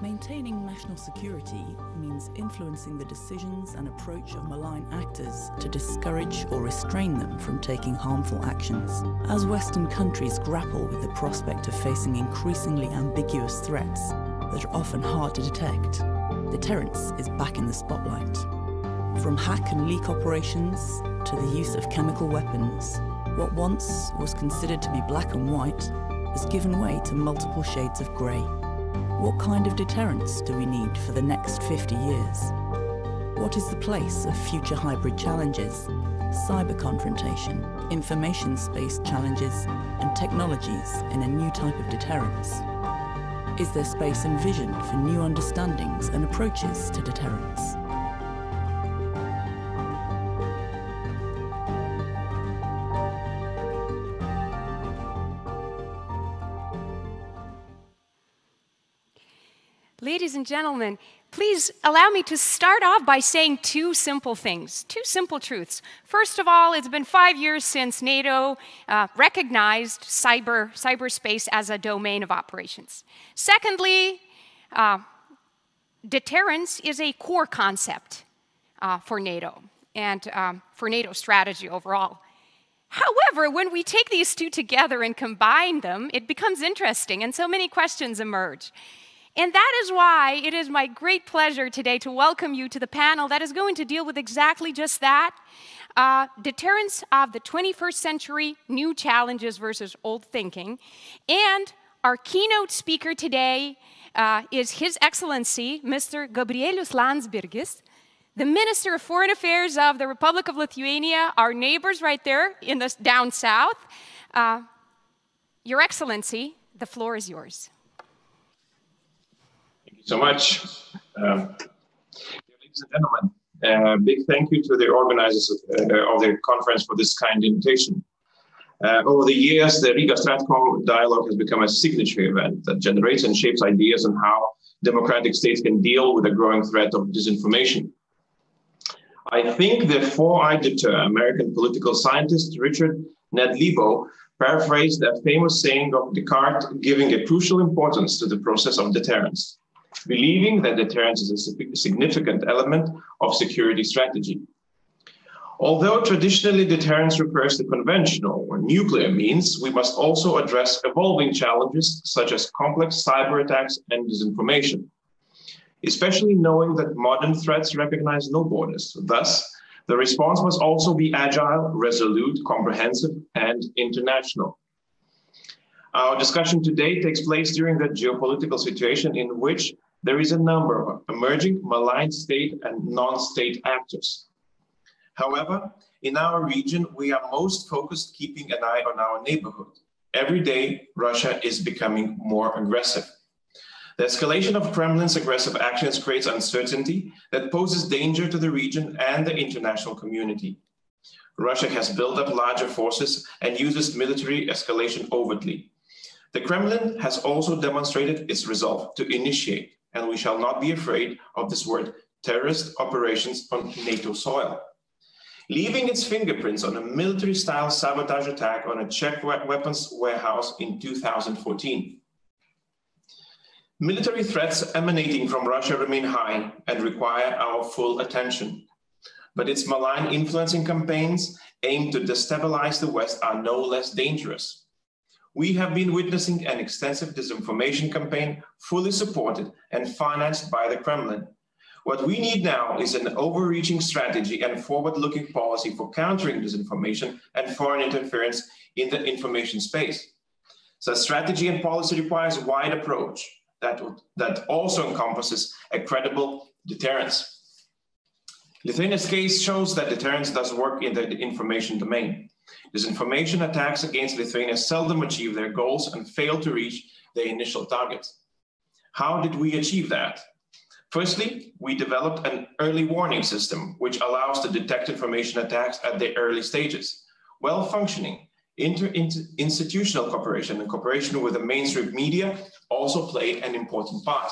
Maintaining national security means influencing the decisions and approach of malign actors to discourage or restrain them from taking harmful actions. As Western countries grapple with the prospect of facing increasingly ambiguous threats that are often hard to detect, deterrence is back in the spotlight. From hack and leak operations to the use of chemical weapons, what once was considered to be black and white has given way to multiple shades of grey. What kind of deterrence do we need for the next 50 years? What is the place of future hybrid challenges, cyber confrontation, information space challenges, and technologies in a new type of deterrence? Is there space and vision for new understandings and approaches to deterrence? Gentlemen, please allow me to start off by saying two simple things, two simple truths. First of all, it's been five years since NATO uh, recognized cyber, cyberspace as a domain of operations. Secondly, uh, deterrence is a core concept uh, for NATO and um, for NATO strategy overall. However, when we take these two together and combine them, it becomes interesting, and so many questions emerge. And that is why it is my great pleasure today to welcome you to the panel that is going to deal with exactly just that uh, deterrence of the 21st century, new challenges versus old thinking. And our keynote speaker today uh, is His Excellency, Mr. Gabrielius Landsbergis, the Minister of Foreign Affairs of the Republic of Lithuania, our neighbors right there in the down south. Uh, Your Excellency, the floor is yours so much. Um, ladies and gentlemen, uh, big thank you to the organizers of, uh, of the conference for this kind invitation. Uh, over the years, the Riga Stratcom dialogue has become a signature event that generates and shapes ideas on how democratic states can deal with the growing threat of disinformation. I think the four-eyed deter American political scientist Richard Ned Lebow paraphrased a famous saying of Descartes, giving a crucial importance to the process of deterrence believing that deterrence is a significant element of security strategy. Although traditionally deterrence refers to conventional or nuclear means, we must also address evolving challenges such as complex cyber attacks and disinformation, especially knowing that modern threats recognize no borders. Thus, the response must also be agile, resolute, comprehensive, and international. Our discussion today takes place during the geopolitical situation in which there is a number of emerging malign state and non-state actors. However, in our region, we are most focused keeping an eye on our neighborhood. Every day, Russia is becoming more aggressive. The escalation of Kremlin's aggressive actions creates uncertainty that poses danger to the region and the international community. Russia has built up larger forces and uses military escalation overtly. The Kremlin has also demonstrated its resolve to initiate and we shall not be afraid of this word terrorist operations on NATO soil. Leaving its fingerprints on a military style sabotage attack on a Czech weapons warehouse in 2014. Military threats emanating from Russia remain high and require our full attention. But its malign influencing campaigns aimed to destabilize the West are no less dangerous we have been witnessing an extensive disinformation campaign fully supported and financed by the Kremlin. What we need now is an overreaching strategy and forward-looking policy for countering disinformation and foreign interference in the information space. So strategy and policy requires a wide approach that, that also encompasses a credible deterrence. Lithuania's case shows that deterrence does work in the information domain. Disinformation attacks against Lithuania seldom achieve their goals and fail to reach their initial targets. How did we achieve that? Firstly, we developed an early warning system, which allows to detect information attacks at the early stages. Well functioning inter, institutional cooperation and cooperation with the mainstream media also played an important part.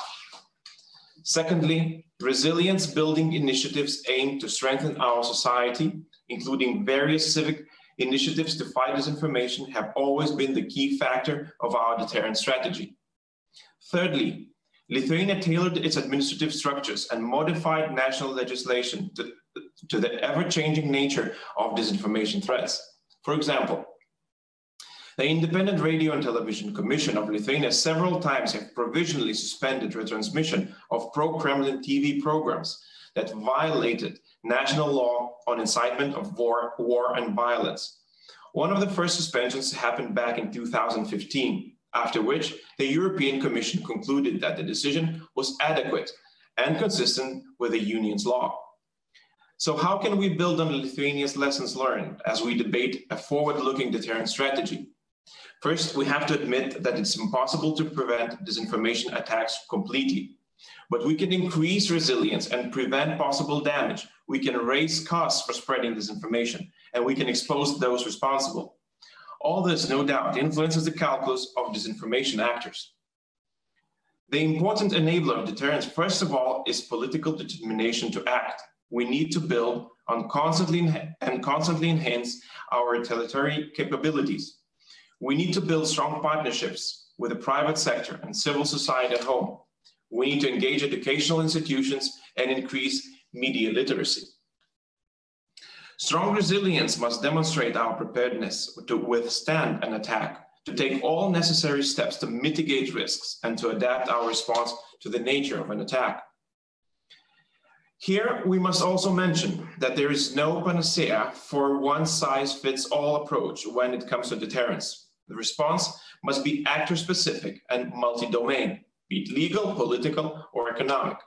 Secondly, resilience building initiatives aim to strengthen our society, including various civic initiatives to fight disinformation have always been the key factor of our deterrent strategy. Thirdly, Lithuania tailored its administrative structures and modified national legislation to, to the ever-changing nature of disinformation threats. For example, the Independent Radio and Television Commission of Lithuania several times have provisionally suspended retransmission of pro-Kremlin TV programs that violated national law on incitement of war, war and violence. One of the first suspensions happened back in 2015, after which the European Commission concluded that the decision was adequate and consistent with the union's law. So how can we build on Lithuania's lessons learned as we debate a forward-looking deterrent strategy? First, we have to admit that it's impossible to prevent disinformation attacks completely. But we can increase resilience and prevent possible damage. We can raise costs for spreading disinformation, and we can expose those responsible. All this, no doubt, influences the calculus of disinformation actors. The important enabler of deterrence, first of all, is political determination to act. We need to build on constantly and constantly enhance our retaliatory capabilities. We need to build strong partnerships with the private sector and civil society at home. We need to engage educational institutions and increase media literacy. Strong resilience must demonstrate our preparedness to withstand an attack, to take all necessary steps to mitigate risks, and to adapt our response to the nature of an attack. Here, we must also mention that there is no panacea for one size fits all approach when it comes to deterrence. The response must be actor specific and multi domain, be it legal, political, or economic.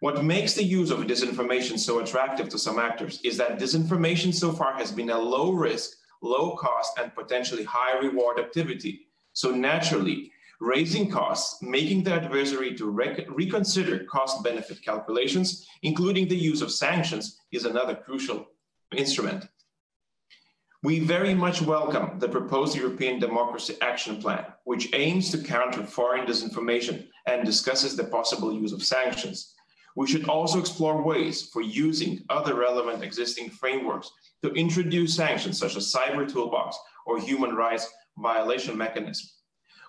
What makes the use of disinformation so attractive to some actors is that disinformation so far has been a low risk, low cost, and potentially high reward activity. So naturally, raising costs, making the adversary to rec- reconsider cost benefit calculations, including the use of sanctions, is another crucial instrument. We very much welcome the proposed European Democracy Action Plan, which aims to counter foreign disinformation and discusses the possible use of sanctions. We should also explore ways for using other relevant existing frameworks to introduce sanctions such as cyber toolbox or human rights violation mechanism.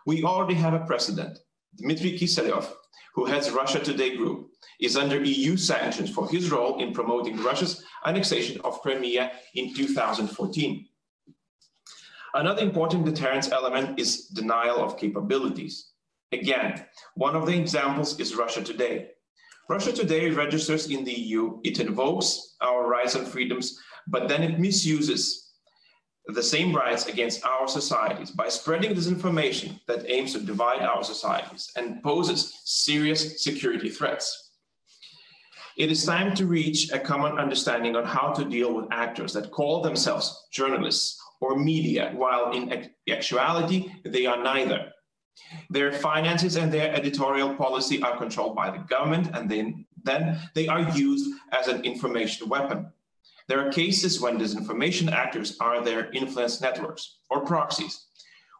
We already have a precedent. Dmitry Kiselyov, who heads Russia Today Group, is under EU sanctions for his role in promoting Russia's annexation of Crimea in 2014. Another important deterrence element is denial of capabilities. Again, one of the examples is Russia Today. Russia Today registers in the EU, it invokes our rights and freedoms, but then it misuses the same rights against our societies by spreading disinformation that aims to divide our societies and poses serious security threats. It is time to reach a common understanding on how to deal with actors that call themselves journalists or media, while in actuality, they are neither. Their finances and their editorial policy are controlled by the government, and then, then they are used as an information weapon. There are cases when disinformation actors are their influence networks or proxies.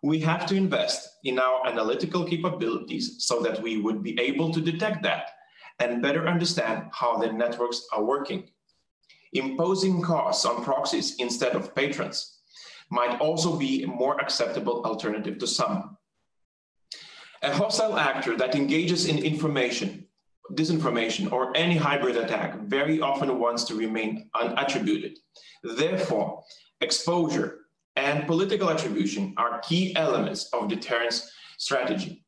We have to invest in our analytical capabilities so that we would be able to detect that and better understand how the networks are working. Imposing costs on proxies instead of patrons might also be a more acceptable alternative to some. A hostile actor that engages in information, disinformation, or any hybrid attack very often wants to remain unattributed. Therefore, exposure and political attribution are key elements of deterrence strategy.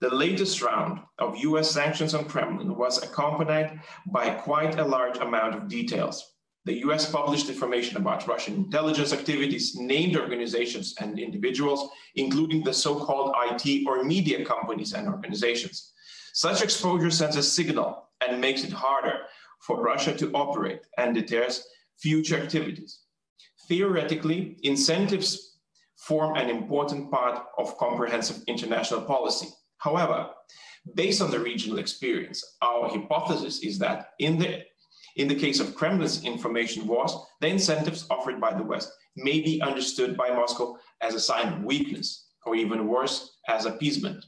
The latest round of US sanctions on Kremlin was accompanied by quite a large amount of details. The US published information about Russian intelligence activities, named organizations and individuals, including the so called IT or media companies and organizations. Such exposure sends a signal and makes it harder for Russia to operate and deters future activities. Theoretically, incentives form an important part of comprehensive international policy. However, based on the regional experience, our hypothesis is that in the, in the case of Kremlin's information wars, the incentives offered by the West may be understood by Moscow as a sign of weakness, or even worse, as appeasement.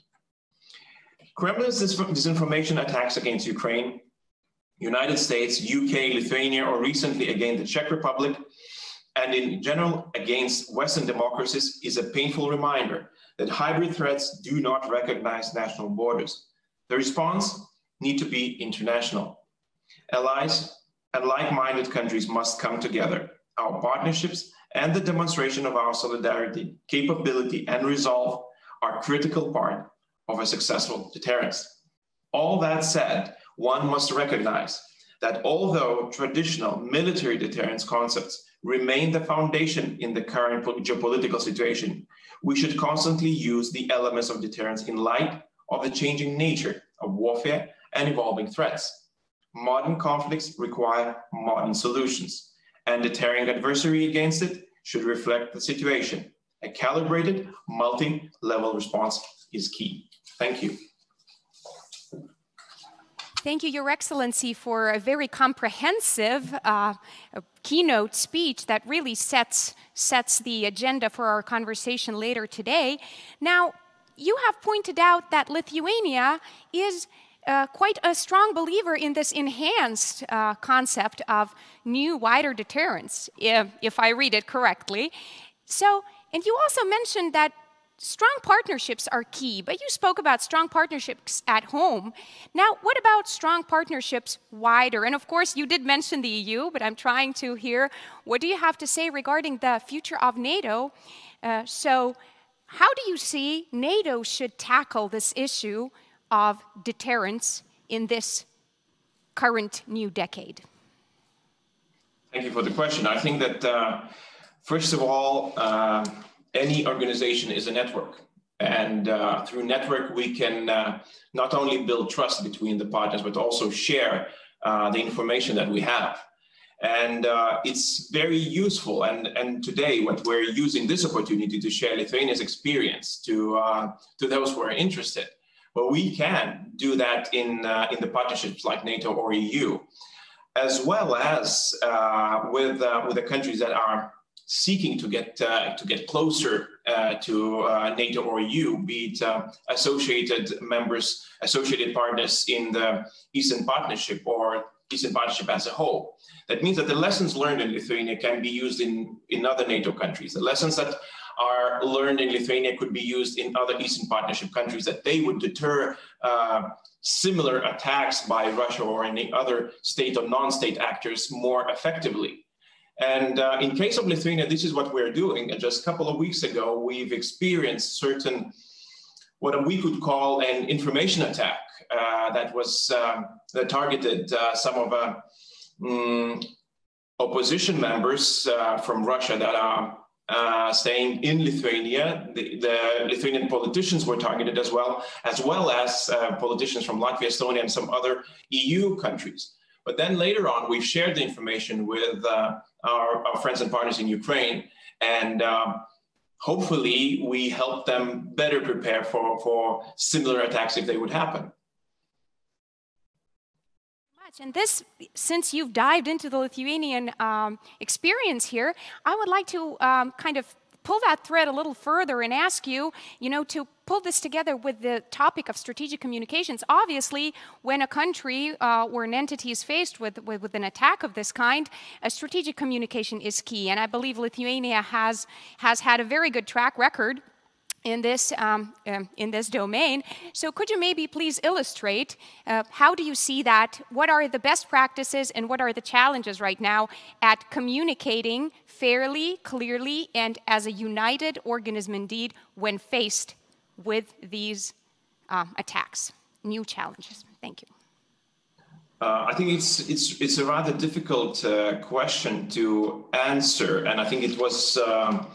Kremlin's disinformation attacks against Ukraine, United States, UK, Lithuania, or recently against the Czech Republic, and in general against Western democracies is a painful reminder that hybrid threats do not recognize national borders. The response need to be international. Allies and like-minded countries must come together. Our partnerships and the demonstration of our solidarity, capability, and resolve are critical part of a successful deterrence. All that said, one must recognize that although traditional military deterrence concepts remain the foundation in the current geopolitical situation, we should constantly use the elements of deterrence in light of the changing nature of warfare and evolving threats. Modern conflicts require modern solutions, and deterring adversary against it should reflect the situation. A calibrated, multi-level response is key. Thank you. Thank you, Your Excellency, for a very comprehensive uh, keynote speech that really sets, sets the agenda for our conversation later today. Now, you have pointed out that Lithuania is uh, quite a strong believer in this enhanced uh, concept of new, wider deterrence, if, if I read it correctly. So, and you also mentioned that strong partnerships are key, but you spoke about strong partnerships at home. Now, what about strong partnerships wider? And of course, you did mention the EU, but I'm trying to hear what do you have to say regarding the future of NATO? Uh, so, how do you see NATO should tackle this issue of deterrence in this current new decade? Thank you for the question. I think that, uh, first of all, uh, any organization is a network. And uh, through network, we can uh, not only build trust between the partners, but also share uh, the information that we have. And uh, it's very useful. And, and today, what we're using this opportunity to share Lithuania's experience to, uh, to those who are interested. But we can do that in, uh, in the partnerships like NATO or EU, as well as with, with the countries that are seeking to get uh, to get closer uh, to uh, NATO or EU, be it associated members, associated partners in the Eastern Partnership or Eastern Partnership as a whole. That means that the lessons learned in Lithuania can be used in, in other NATO countries. The lessons that are learned in Lithuania could be used in other Eastern Partnership countries that they would deter uh, similar attacks by Russia or any other state or non-state actors more effectively. And uh, in case of Lithuania, this is what we're doing. And just a couple of weeks ago, we've experienced certain, what we could call an information attack uh, that was um, that targeted uh, some of um, opposition members uh, from Russia that are uh, staying in Lithuania. The, the, Lithuanian politicians were targeted as well, as well as uh, politicians from Latvia, Estonia, and some other EU countries. But then later on, we've shared the information with uh, our, our, friends and partners in Ukraine, and um, hopefully we help them better prepare for, for similar attacks if they would happen. And this, since you've dived into the Lithuanian um, experience here, I would like to um, kind of pull that thread a little further and ask you, you know, to pull this together with the topic of strategic communications. Obviously, when a country uh, or an entity is faced with, with, with, an attack of this kind, a strategic communication is key. And I believe Lithuania has, has had a very good track record in this, um, um, in this domain. So could you maybe please illustrate uh, how do you see that? What are the best practices and what are the challenges right now at communicating fairly, clearly, and as a united organism indeed when faced with these um, attacks, new challenges? Thank you. Uh, I think it's it's it's a rather difficult uh, question to answer, and I think it was um,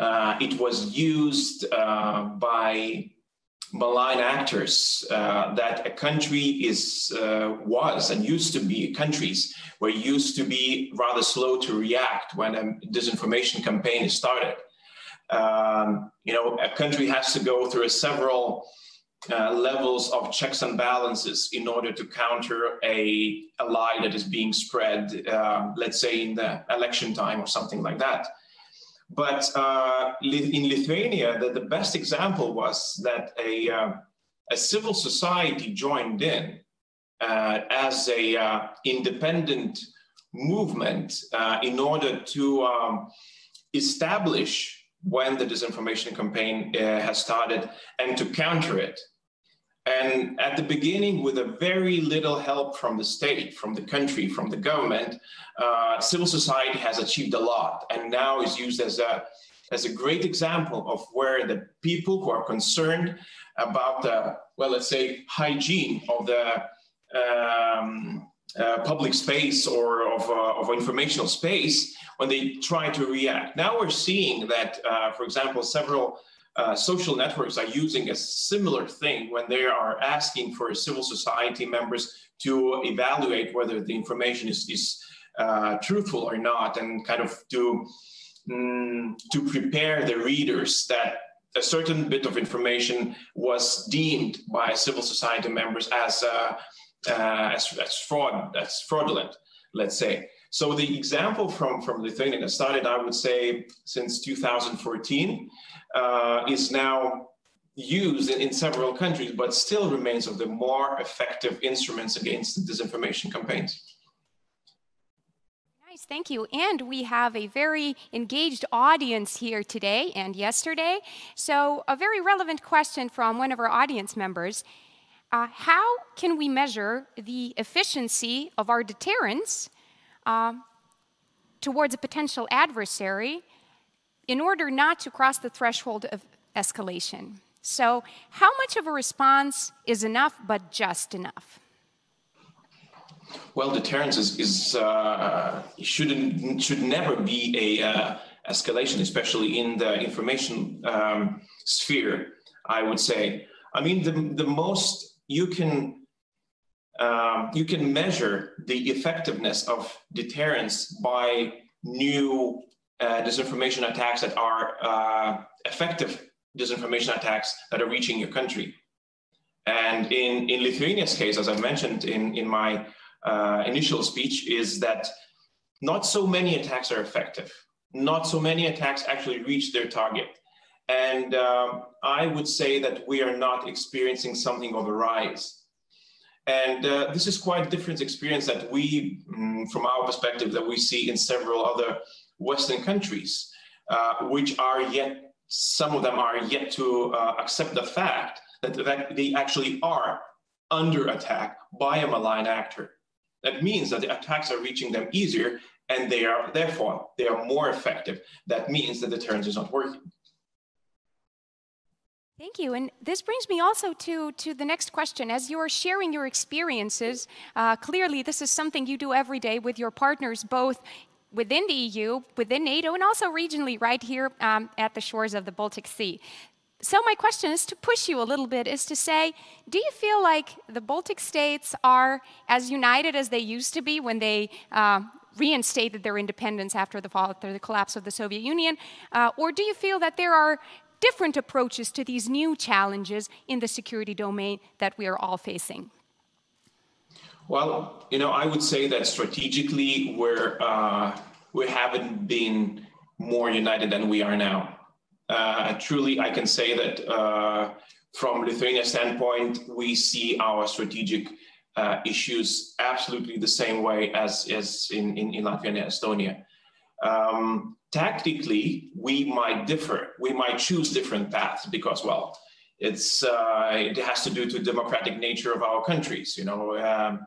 uh, it was used uh, by malign actors uh, that a country is uh, was and used to be countries were used to be rather slow to react when a disinformation campaign is started. Um, you know, a country has to go through several uh, levels of checks and balances in order to counter a, a lie that is being spread, uh, let's say in the election time or something like that. But uh, in Lithuania, the, the, best example was that a, uh, a civil society joined in uh, as a uh, independent movement uh, in order to um, establish when the disinformation campaign uh, has started and to counter it. And at the beginning, with a very little help from the state, from the country, from the government, uh, civil society has achieved a lot and now is used as a, as a great example of where the people who are concerned about the, well, let's say, hygiene of the um, uh, public space or of, uh, of informational space when they try to react. Now we're seeing that, uh, for example, several uh, social networks are using a similar thing when they are asking for civil society members to evaluate whether the information is, is uh, truthful or not and kind of to, mm, to prepare the readers that a certain bit of information was deemed by civil society members as, uh, uh as, as fraud, as fraudulent, let's say. So the example from, from Lithuania that started, I would say, since 2014, uh, is now used in, in, several countries, but still remains of the more effective instruments against disinformation campaigns. Nice, thank you. And we have a very engaged audience here today and yesterday. So, a very relevant question from one of our audience members. Uh, how can we measure the efficiency of our deterrence uh, towards a potential adversary in order not to cross the threshold of escalation. So, how much of a response is enough, but just enough? Well, deterrence is, is uh, shouldn't should never be a uh, escalation, especially in the information um, sphere. I would say. I mean, the the most you can um, you can measure the effectiveness of deterrence by new uh, disinformation attacks that are uh, effective disinformation attacks that are reaching your country. And in, in Lithuania's case, as I mentioned in, in my uh, initial speech, is that not so many attacks are effective. Not so many attacks actually reach their target. And um, I would say that we are not experiencing something of a rise and uh, this is quite a different experience that we, mm, from our perspective, that we see in several other Western countries, uh, which are yet, some of them are yet to uh, accept the fact that, that they actually are under attack by a malign actor. That means that the attacks are reaching them easier and they are, therefore, they are more effective. That means that the deterrence is not working. Thank you. And this brings me also to, to the next question. As you are sharing your experiences, uh, clearly this is something you do every day with your partners, both within the EU, within NATO, and also regionally right here um, at the shores of the Baltic Sea. So my question is to push you a little bit, is to say, do you feel like the Baltic states are as united as they used to be when they uh, reinstated their independence after the fall, after the collapse of the Soviet Union? Uh, or do you feel that there are different approaches to these new challenges in the security domain that we are all facing? Well, you know, I would say that strategically we're, uh, we haven't been more united than we are now. Uh, truly, I can say that uh, from Lithuania standpoint, we see our strategic uh, issues absolutely the same way as, as in, in, in Latvia and Estonia. Um, tactically, we might differ. We might choose different paths because, well, it's uh, it has to do to democratic nature of our countries. You know, um,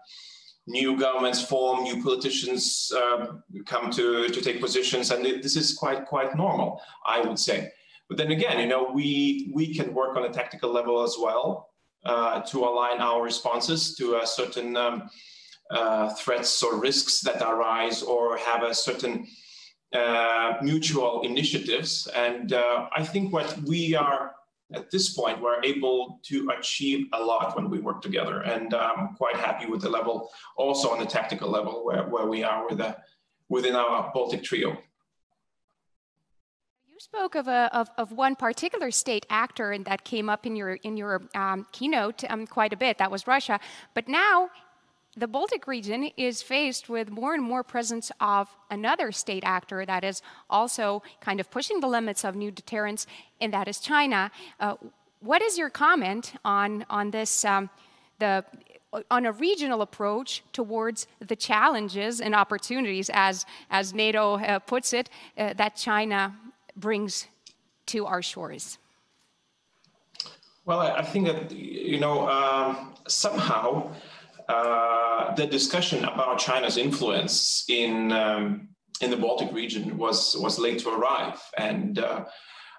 new governments form, new politicians um, come to to take positions, and it, this is quite quite normal, I would say. But then again, you know, we we can work on a tactical level as well uh, to align our responses to certain um, uh, threats or risks that arise, or have a certain uh, mutual initiatives. And uh, I think what we are at this point, we're able to achieve a lot when we work together. And I'm quite happy with the level, also on the tactical level, where, where we are with the, within our Baltic trio. You spoke of, a, of, of, one particular state actor and that came up in your, in your um, keynote um, quite a bit. That was Russia. But now the Baltic region is faced with more and more presence of another state actor that is also kind of pushing the limits of new deterrence, and that is China. Uh, what is your comment on, on this, um, the, on a regional approach towards the challenges and opportunities, as, as NATO uh, puts it, uh, that China brings to our shores? Well, I, think that, you know, um, somehow uh, the discussion about China's influence in um, in the Baltic region was was late to arrive, and uh,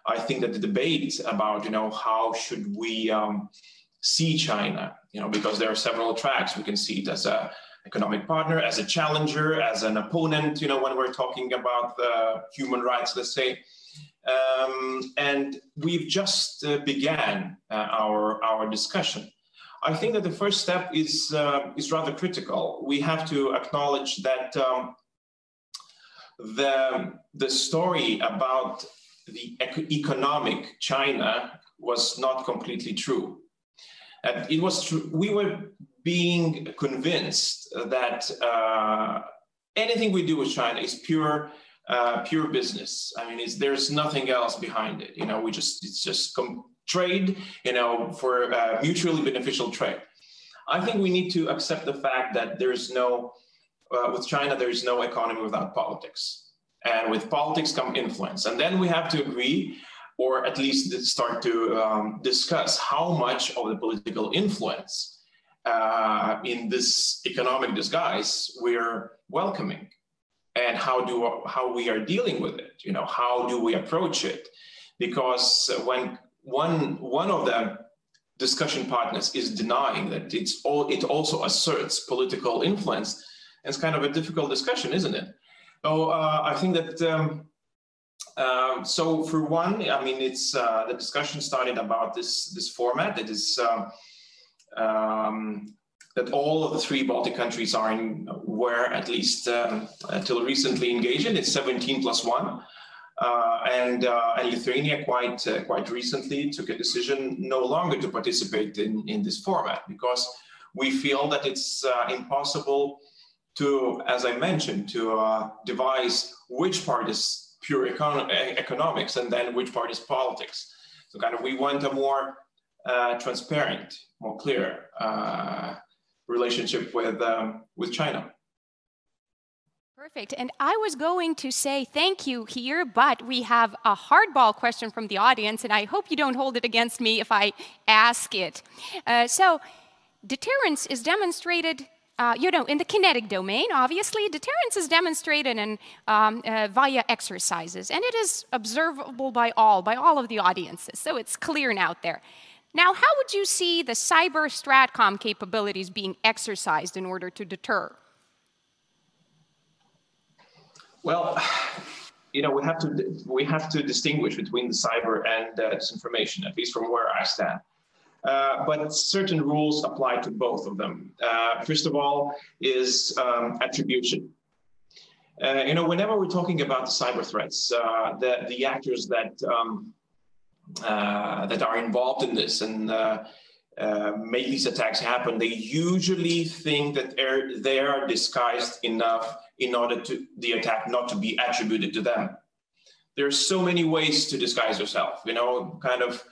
I think that the debate about you know how should we um, see China, you know, because there are several tracks. We can see it as a economic partner, as a challenger, as an opponent. You know, when we're talking about human rights, let's say. Um, and we've just uh, began uh, our our discussion. I think that the first step is uh, is rather critical. We have to acknowledge that um, the the story about the economic China was not completely true. And it was true. We were being convinced that uh, anything we do with China is pure, uh, pure business. I mean, there's nothing else behind it. You know, we just it's just trade, you know, for uh, mutually beneficial trade. I think we need to accept the fact that there is no, uh, with China, there is no economy without politics. And with politics come influence. And then we have to agree, or at least start to um, discuss how much of the political influence uh, in this economic disguise we're welcoming and how do how we are dealing with it you know how do we approach it? Because when one one of the discussion partners is denying that it's all it also asserts political influence it's kind of a difficult discussion isn't it? Oh uh, i think that um, um, so for one i mean it's uh, the discussion started about this this format that is um, um that all of the three baltic countries are in were at least um, until recently engaged in it's 17 plus 1 uh, and, uh, and, Lithuania quite uh, quite recently took a decision no longer to participate in, in this format because we feel that it's uh, impossible to, as I mentioned, to uh, devise which part is pure econ economics and then which part is politics. So kind of we want a more uh, transparent, more clear relationship with um, with China. Perfect. And I was going to say thank you here, but we have a hardball question from the audience, and I hope you don't hold it against me if I ask it. Uh, so, deterrence is demonstrated. Uh, you know, in the kinetic domain, obviously, deterrence is demonstrated in, um, uh, via exercises, and it is observable by all, by all of the audiences, so it's clear and out there. Now, how would you see the cyber stratcom capabilities being exercised in order to deter? Well, you know, we have to we have to distinguish between the cyber and uh, disinformation, at least from where I stand. Uh, but certain rules apply to both of them. Uh, first of all, is um, attribution. Uh, you know, whenever we're talking about the cyber threats, uh, the the actors that um, that are involved in this and uh, make these attacks happen, they usually think that they're, they are disguised enough in order to the attack not to be attributed to them. There are so many ways to disguise yourself. You know, kind of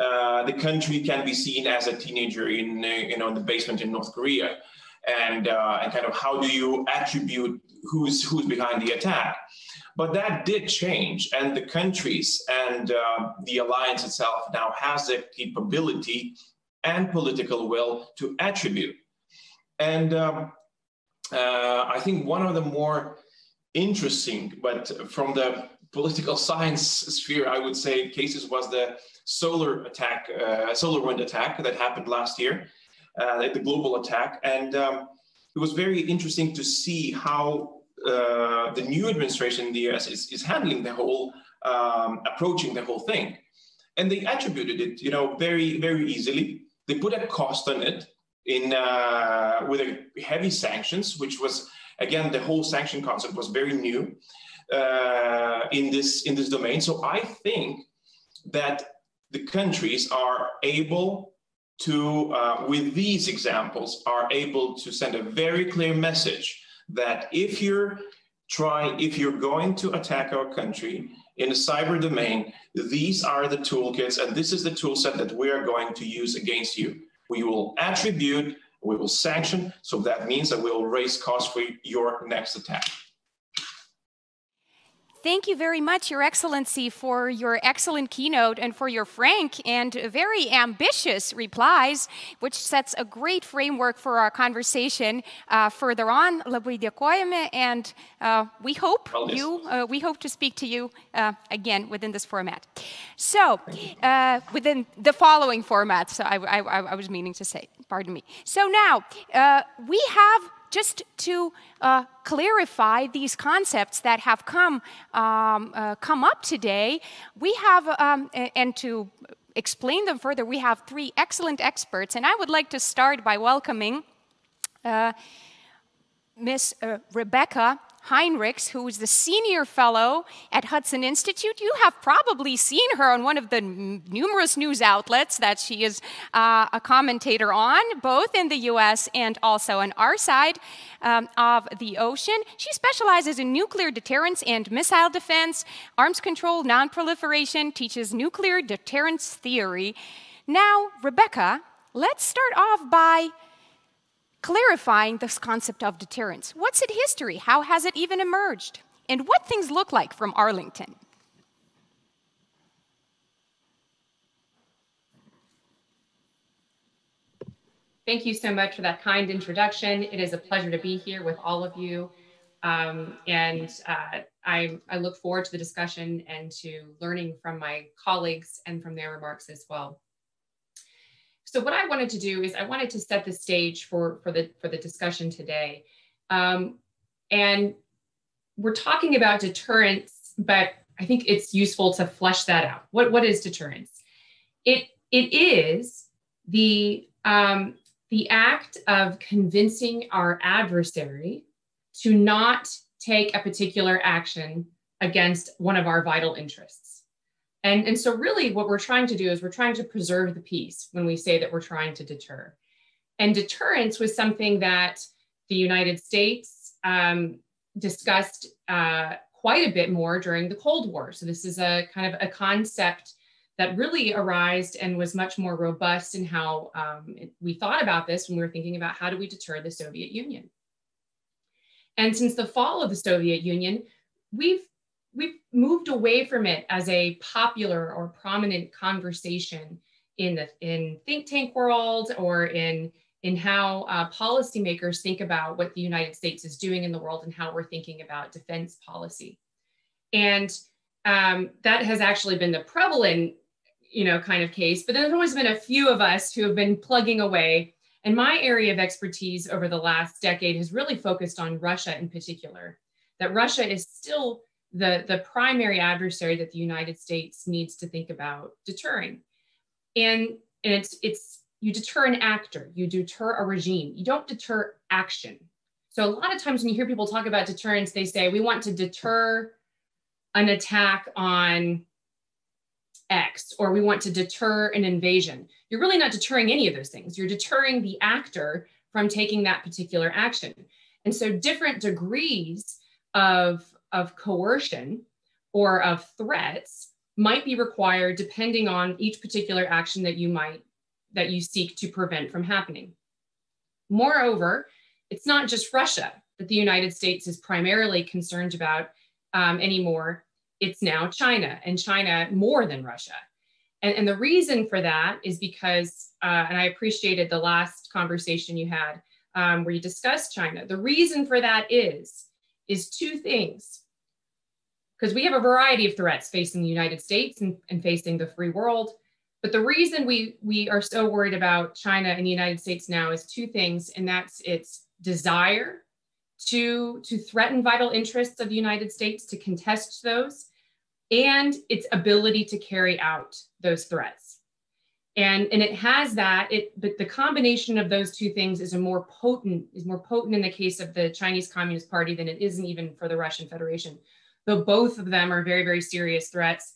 uh, the country can be seen as a teenager in uh, you know in the basement in North Korea, and uh, and kind of how do you attribute who's who's behind the attack? But that did change, and the countries and uh, the alliance itself now has the capability and political will to attribute. And um, uh, I think one of the more interesting, but from the political science sphere, I would say cases was the solar attack, uh, SolarWind attack that happened last year, uh, the global attack. And um, it was very interesting to see how uh, the new administration in the US is, is handling the whole, um, approaching the whole thing. And they attributed it, you know, very, very easily they put a cost on it in uh, with a heavy sanctions, which was again the whole sanction concept was very new uh, in this in this domain. So I think that the countries are able to, uh, with these examples, are able to send a very clear message that if you're trying, if you're going to attack our country, in the cyber domain, these are the toolkits, and this is the toolset that we are going to use against you. We will attribute, we will sanction, so that means that we will raise costs for your next attack. Thank you very much, Your Excellency, for your excellent keynote and for your frank and very ambitious replies, which sets a great framework for our conversation uh, further on. And uh, we hope you, uh, we hope to speak to you uh, again within this format. So, uh, within the following formats, I, I, I, was meaning to say, pardon me. So now, uh, we have just to uh, clarify these concepts that have come, um, uh, come up today, we have, um, and to explain them further, we have three excellent experts. And I would like to start by welcoming uh, Miss uh, Rebeccah Heinrichs, who is the senior fellow at Hudson Institute. You have probably seen her on one of the numerous news outlets that she is uh, a commentator on, both in the US and also on our side um, of the ocean. She specializes in nuclear deterrence and missile defense, arms control, nonproliferation, teaches nuclear deterrence theory. Now, Rebeccah, let's start off by clarifying this concept of deterrence. What's its history? How has it even emerged? And what things look like from Arlington? Thank you so much for that kind introduction. It is a pleasure to be here with all of you. Um, and uh, I, I, look forward to the discussion and to learning from my colleagues and from their remarks as well. So what I wanted to do is I wanted to set the stage for, for, the, for the discussion today. Um, and we're talking about deterrence, but I think it's useful to flesh that out. What, what is deterrence? It, it is the, um, the act of convincing our adversary to not take a particular action against one of our vital interests. And, and so, really, what we're trying to do is we're trying to preserve the peace when we say that we're trying to deter. And deterrence was something that the United States um, discussed uh, quite a bit more during the Cold War. So, this is a kind of a concept that really arose and was much more robust in how um, we thought about this when we were thinking about how do we deter the Soviet Union. And since the fall of the Soviet Union, we've we've moved away from it as a popular or prominent conversation in the in think tank world or in in how uh, policymakers think about what the United States is doing in the world and how we're thinking about defense policy. And um, that has actually been the prevalent, you know, kind of case. But there's always been a few of us who have been plugging away. And my area of expertise over the last decade has really focused on Russia in particular. That Russia is still the, the primary adversary that the United States needs to think about deterring. And, and it's, it's, you deter an actor, you deter a regime, you don't deter action. So a lot of times when you hear people talk about deterrence, they say, we want to deter an attack on X, or we want to deter an invasion. You're really not deterring any of those things. You're deterring the actor from taking that particular action. And so different degrees of of coercion or of threats might be required depending on each particular action that you might that you seek to prevent from happening. Moreover, it's not just Russia that the United States is primarily concerned about um, anymore. It's now China, and China more than Russia. And, and the reason for that is because, uh, and I appreciated the last conversation you had um, where you discussed China. The reason for that is, is two things because we have a variety of threats facing the United States and, and facing the free world. But the reason we, we are so worried about China and the United States now is two things, and that's its desire to, to threaten vital interests of the United States, to contest those, and its ability to carry out those threats. And, and it has that, it, but the combination of those two things is a more potent, is more potent in the case of the Chinese Communist Party than it isn't even for the Russian Federation though both of them are very, very serious threats.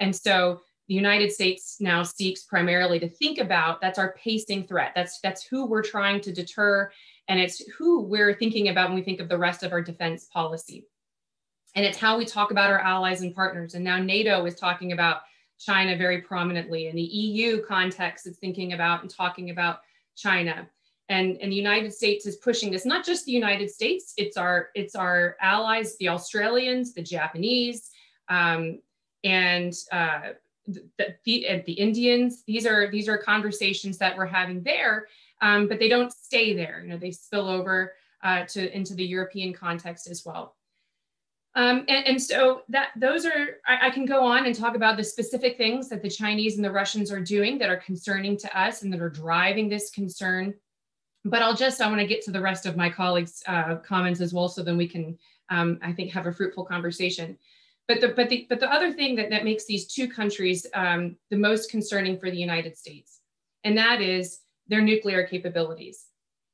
And so the United States now seeks primarily to think about that's our pacing threat. That's that's who we're trying to deter, and it's who we're thinking about when we think of the rest of our defense policy. And it's how we talk about our allies and partners. And now NATO is talking about China very prominently. In the EU context, it's thinking about and talking about China. And, and the United States is pushing this, not just the United States, it's our, it's our allies, the Australians, the Japanese, um, and uh, the, the, the, Indians. These are, these are conversations that we're having there, um, but they don't stay there. You know, they spill over uh, to, into the European context as well. Um, and, and, so that those are, I, I, can go on and talk about the specific things that the Chinese and the Russians are doing that are concerning to us and that are driving this concern. But I'll just, I want to get to the rest of my colleagues' uh, comments as well, so then we can, um, I think, have a fruitful conversation. But the, but the, but the other thing that, that makes these two countries um, the most concerning for the United States, and that is their nuclear capabilities.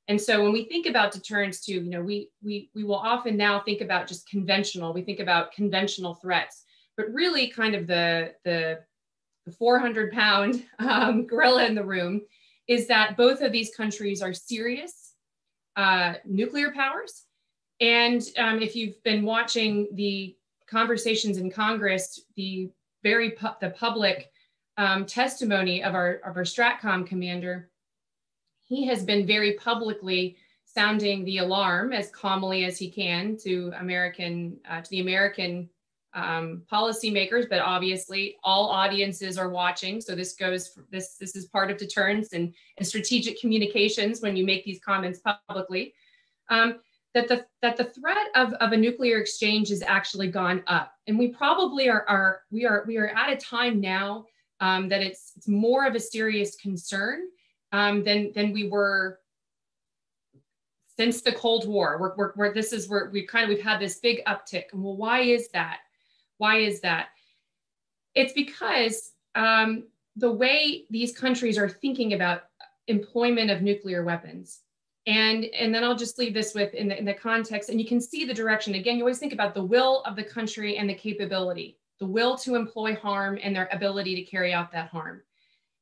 And so when we think about deterrence too, you know, we, we, we will often now think about just conventional, we think about conventional threats, but really kind of the, the, the 400 pound um, gorilla in the room is that both of these countries are serious uh, nuclear powers. And um, if you've been watching the conversations in Congress, the very pu the public um, testimony of our, of our STRATCOM commander, he has been very publicly sounding the alarm as calmly as he can to American uh, to the American um, policymakers, but obviously all audiences are watching. So this goes this this is part of deterrence and, and strategic communications when you make these comments publicly. Um, that the that the threat of, of a nuclear exchange has actually gone up, and we probably are are we are we are at a time now um, that it's it's more of a serious concern um, than than we were since the Cold War. We're, we're, we're, this is where we kind of we've had this big uptick. Well, why is that? Why is that? It's because um, the way these countries are thinking about employment of nuclear weapons. And, and then I'll just leave this with in the, in the context, and you can see the direction. Again, you always think about the will of the country and the capability, the will to employ harm and their ability to carry out that harm.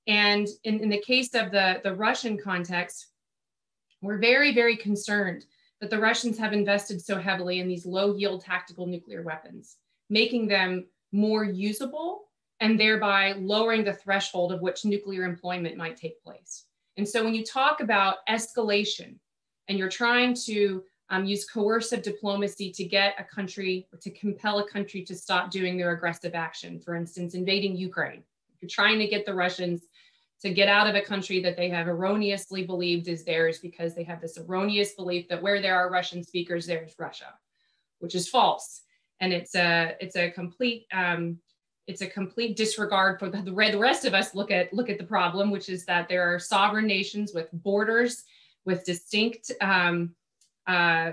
And in, in the case of the, the Russian context, we're very, very concerned that the Russians have invested so heavily in these low yield tactical nuclear weapons, making them more usable and thereby lowering the threshold of which nuclear employment might take place. And so when you talk about escalation and you're trying to um, use coercive diplomacy to get a country or to compel a country to stop doing their aggressive action, for instance, invading Ukraine, you're trying to get the Russians to get out of a country that they have erroneously believed is theirs because they have this erroneous belief that where there are Russian speakers, there's Russia, which is false. And it's a it's a complete um, it's a complete disregard for the, the rest of us look at look at the problem, which is that there are sovereign nations with borders, with distinct um, uh,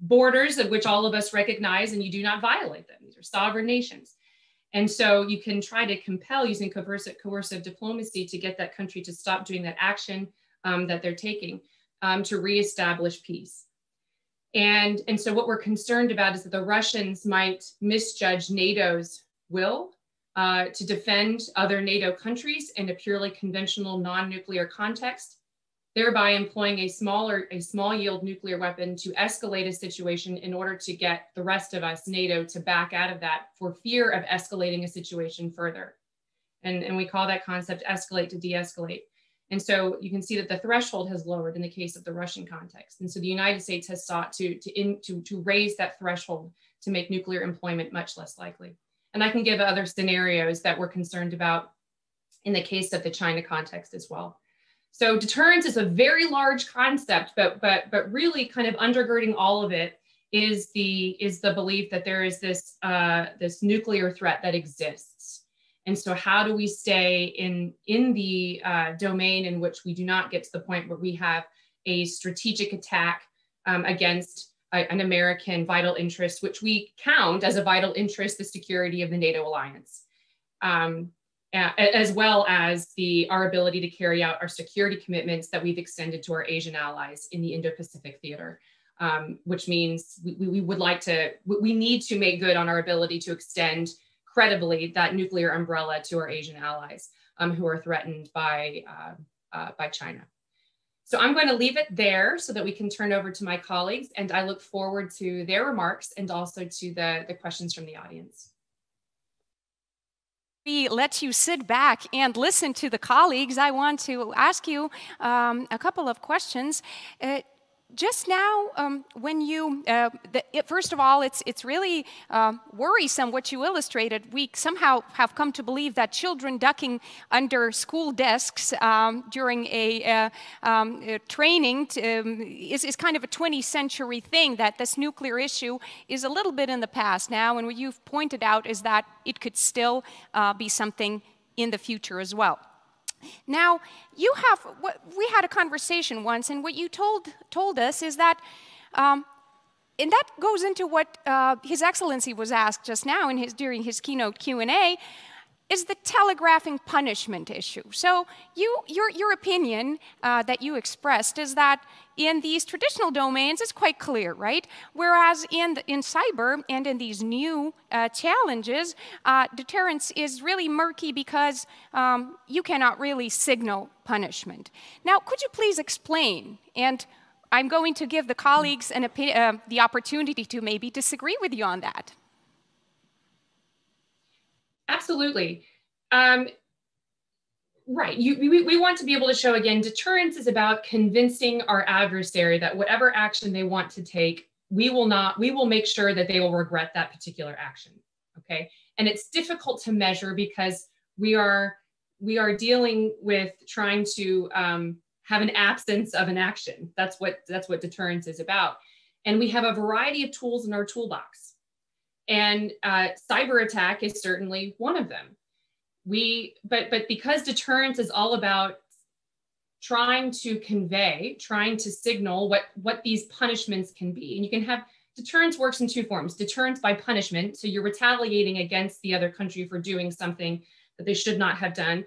borders of which all of us recognize, and you do not violate them. These are sovereign nations. And so you can try to compel using coercive, coercive diplomacy to get that country to stop doing that action um, that they're taking um, to reestablish peace. And, and so what we're concerned about is that the Russians might misjudge NATO's will uh, to defend other NATO countries in a purely conventional non-nuclear context thereby employing a smaller, a small yield nuclear weapon to escalate a situation in order to get the rest of us, NATO, to back out of that for fear of escalating a situation further. And, and we call that concept escalate to de-escalate. And so you can see that the threshold has lowered in the case of the Russian context. And so the United States has sought to, to, in, to, to raise that threshold to make nuclear employment much less likely. And I can give other scenarios that we're concerned about in the case of the China context as well. So deterrence is a very large concept, but but but really kind of undergirding all of it is the is the belief that there is this uh, this nuclear threat that exists. And so how do we stay in in the uh, domain in which we do not get to the point where we have a strategic attack um, against a, an American vital interest, which we count as a vital interest, the security of the NATO alliance. Um, as well as the our ability to carry out our security commitments that we've extended to our Asian allies in the Indo-Pacific theater, um, which means we, we would like to, we need to make good on our ability to extend credibly that nuclear umbrella to our Asian allies um, who are threatened by, uh, uh, by China. So I'm going to leave it there so that we can turn over to my colleagues and I look forward to their remarks and also to the, the questions from the audience. We let you sit back and listen to the colleagues, I want to ask you um, a couple of questions. Uh, just now, um, when you, uh, the, it, first of all, it's, it's really uh, worrisome what you illustrated. We somehow have come to believe that children ducking under school desks um, during a, uh, um, a training to, um, is, is kind of a 20th century thing, that this nuclear issue is a little bit in the past now. And what you've pointed out is that it could still uh, be something in the future as well. Now, you have, we had a conversation once, and what you told, told us is that, um, and that goes into what uh, His Excellency was asked just now in his, during his keynote Q&A, is the telegraphing punishment issue. So you, your, your opinion uh, that you expressed is that in these traditional domains, it's quite clear, right? Whereas in, the, in cyber and in these new uh, challenges, uh, deterrence is really murky because um, you cannot really signal punishment. Now, could you please explain, and I'm going to give the colleagues an, uh, the opportunity to maybe disagree with you on that. Absolutely. Um, right. You, we, we want to be able to show again, deterrence is about convincing our adversary that whatever action they want to take, we will not, we will make sure that they will regret that particular action. Okay. And it's difficult to measure because we are, we are dealing with trying to um, have an absence of an action. That's what, that's what deterrence is about. And we have a variety of tools in our toolbox. And uh, cyber attack is certainly one of them. We, but, but because deterrence is all about trying to convey, trying to signal what, what these punishments can be. And you can have deterrence works in two forms deterrence by punishment. So you're retaliating against the other country for doing something that they should not have done,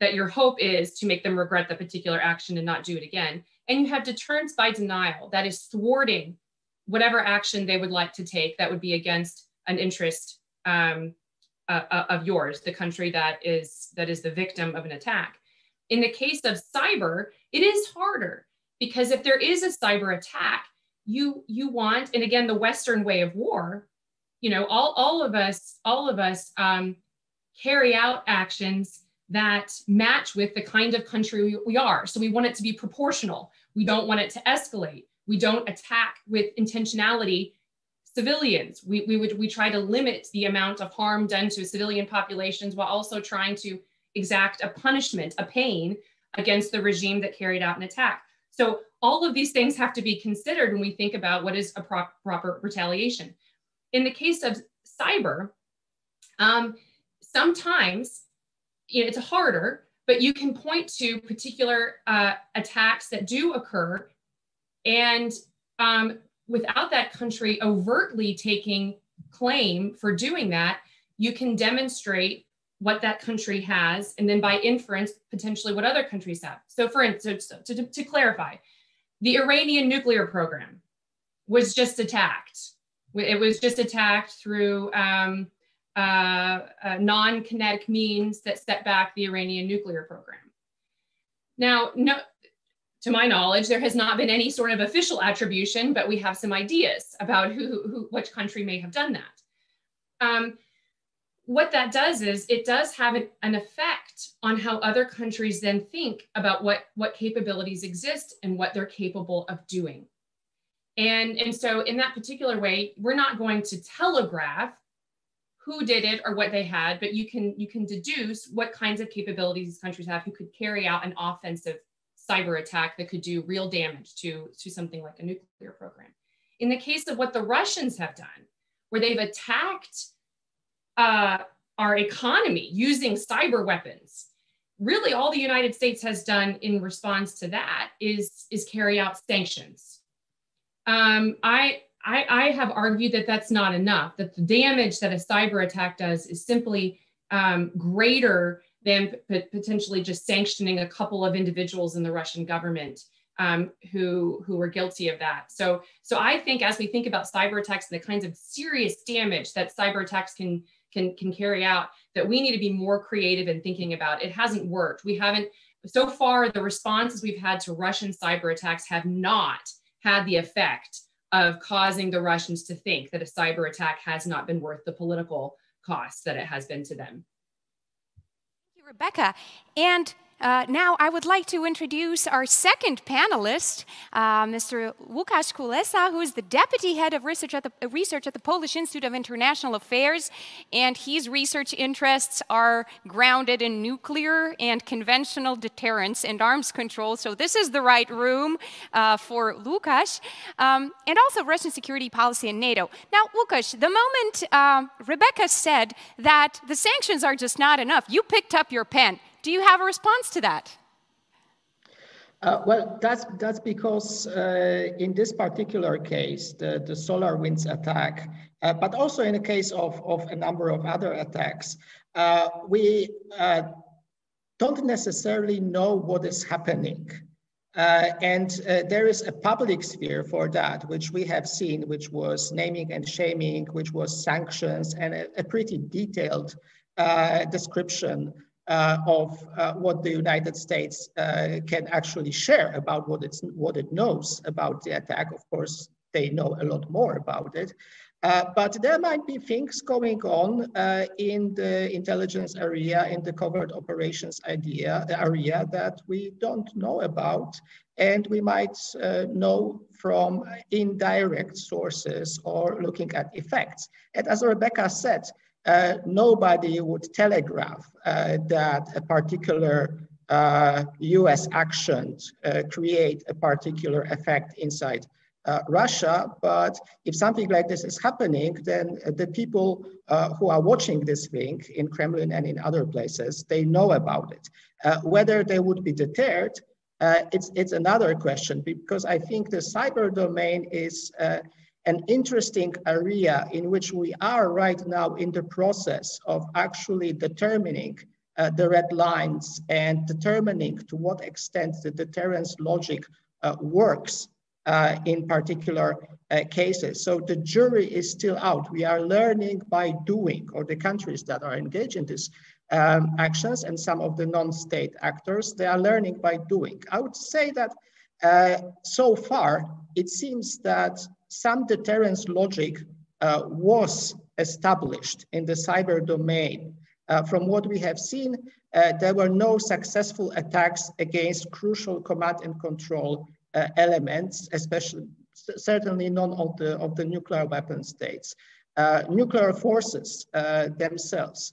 that your hope is to make them regret the particular action and not do it again. And you have deterrence by denial, that is thwarting whatever action they would like to take that would be against an interest um, uh, uh, of yours, the country that is that is the victim of an attack. In the case of cyber, it is harder because if there is a cyber attack, you you want, and again, the Western way of war, you know, all all of us all of us um, carry out actions that match with the kind of country we, we are. So we want it to be proportional. We don't want it to escalate. We don't attack with intentionality civilians. We, we would we try to limit the amount of harm done to civilian populations while also trying to exact a punishment, a pain against the regime that carried out an attack. So all of these things have to be considered when we think about what is a pro proper retaliation. In the case of cyber, um, sometimes you know, it's harder, but you can point to particular uh, attacks that do occur and um, without that country overtly taking claim for doing that, you can demonstrate what that country has, and then by inference, potentially what other countries have. So, for instance, to, to, to clarify, the Iranian nuclear program was just attacked. It was just attacked through um, uh, uh, non kinetic means that set back the Iranian nuclear program. Now, no, to my knowledge, there has not been any sort of official attribution, but we have some ideas about who, who which country may have done that. Um, what that does is it does have an, an, effect on how other countries then think about what, what capabilities exist and what they're capable of doing. And, and so in that particular way, we're not going to telegraph who did it or what they had, but you can, you can deduce what kinds of capabilities these countries have who could carry out an offensive cyber attack that could do real damage to, to something like a nuclear program. In the case of what the Russians have done, where they've attacked uh, our economy using cyber weapons, really all the United States has done in response to that is, is carry out sanctions. Um, I, I, I, have argued that that's not enough, that the damage that a cyber attack does is simply um, greater than potentially just sanctioning a couple of individuals in the Russian government um, who who were guilty of that. So so I think as we think about cyber attacks and the kinds of serious damage that cyber attacks can can can carry out, that we need to be more creative in thinking about. It hasn't worked. We haven't so far. The responses we've had to Russian cyber attacks have not had the effect of causing the Russians to think that a cyber attack has not been worth the political cost that it has been to them. Rebeccah. And uh, now, I would like to introduce our second panelist, uh, Mr. Łukasz Kulesa, who is the deputy head of research at, the, uh, research at the Polish Institute of International Affairs, and his research interests are grounded in nuclear and conventional deterrence and arms control. So this is the right room uh, for Łukasz, um, and also Russian security policy and NATO. Now, Łukasz, the moment uh, Rebeccah said that the sanctions are just not enough, you picked up your pen. Do you have a response to that? Uh, well, that's that's because uh, in this particular case, the, the SolarWinds attack, uh, but also in the case of, of a number of other attacks, uh, we uh, don't necessarily know what is happening. Uh, and there is a public sphere for that, which we have seen, which was naming and shaming, which was sanctions, and a, a pretty detailed description uh, of uh, what the United States uh, can actually share about what, it's, what it knows about the attack. Of course, they know a lot more about it. Uh, but there might be things going on uh, in the intelligence area, in the covert operations idea, area that we don't know about. And we might uh, know from indirect sources or looking at effects. And as Rebeccah said, uh, nobody would telegraph uh, that a particular uh, US action uh, create a particular effect inside uh, Russia. But if something like this is happening, then the people uh, who are watching this thing in Kremlin and in other places, they know about it. whether they would be deterred, it's, it's another question because I think the cyber domain is an interesting area in which we are right now in the process of actually determining uh, the red lines and determining to what extent the deterrence logic uh, works uh, in particular uh, cases. So the jury is still out. We are learning by doing, or the countries that are engaged in these um, actions and some of the non-state actors, they are learning by doing. I would say that uh, so far, it seems that some deterrence logic uh, was established in the cyber domain. Uh, from what we have seen, uh, there were no successful attacks against crucial command and control uh, elements, especially certainly none of the, of the nuclear weapon states. Uh, nuclear forces uh, themselves,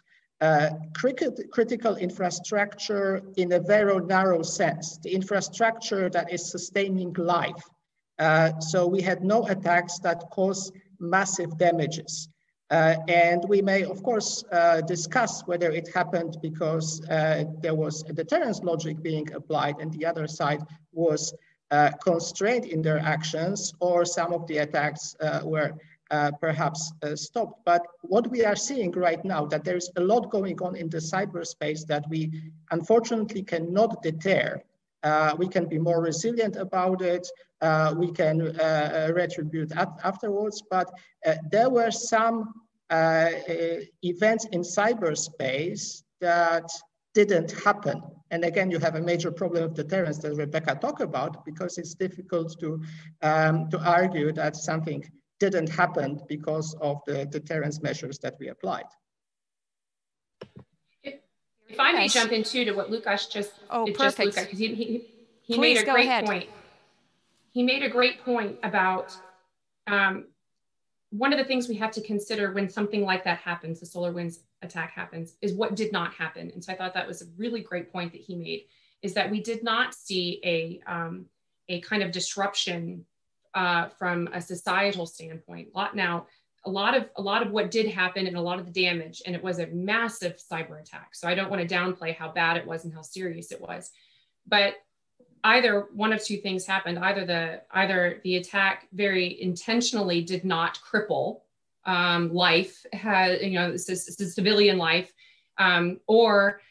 critical infrastructure in a very narrow sense, the infrastructure that is sustaining life, uh, so we had no attacks that caused massive damages. Uh, and we may, of course, uh, discuss whether it happened because uh, there was a deterrence logic being applied and the other side was uh, constrained in their actions or some of the attacks were perhaps stopped. But what we are seeing right now, that there's a lot going on in the cyberspace that we unfortunately cannot deter. we can be more resilient about it uh, we can uh, uh retribute afterwards. But uh, there were some uh, events in cyberspace that didn't happen. And again, you have a major problem of deterrence that Rebeccah talked about because it's difficult to, um, to argue that something didn't happen because of the deterrence measures that we applied. If I may jump into to what Łukasz just, oh, perfect. because he, he, he made a great ahead. point he made a great point about um, one of the things we have to consider when something like that happens, the SolarWinds attack happens, is what did not happen. And so I thought that was a really great point that he made, is that we did not see a, um, a kind of disruption uh, from a societal standpoint. A lot now, a lot of a lot of what did happen and a lot of the damage, and it was a massive cyber attack. So I don't want to downplay how bad it was and how serious it was. But either one of two things happened. Either the either the attack very intentionally did not cripple um, life had you know it's a civilian life um, or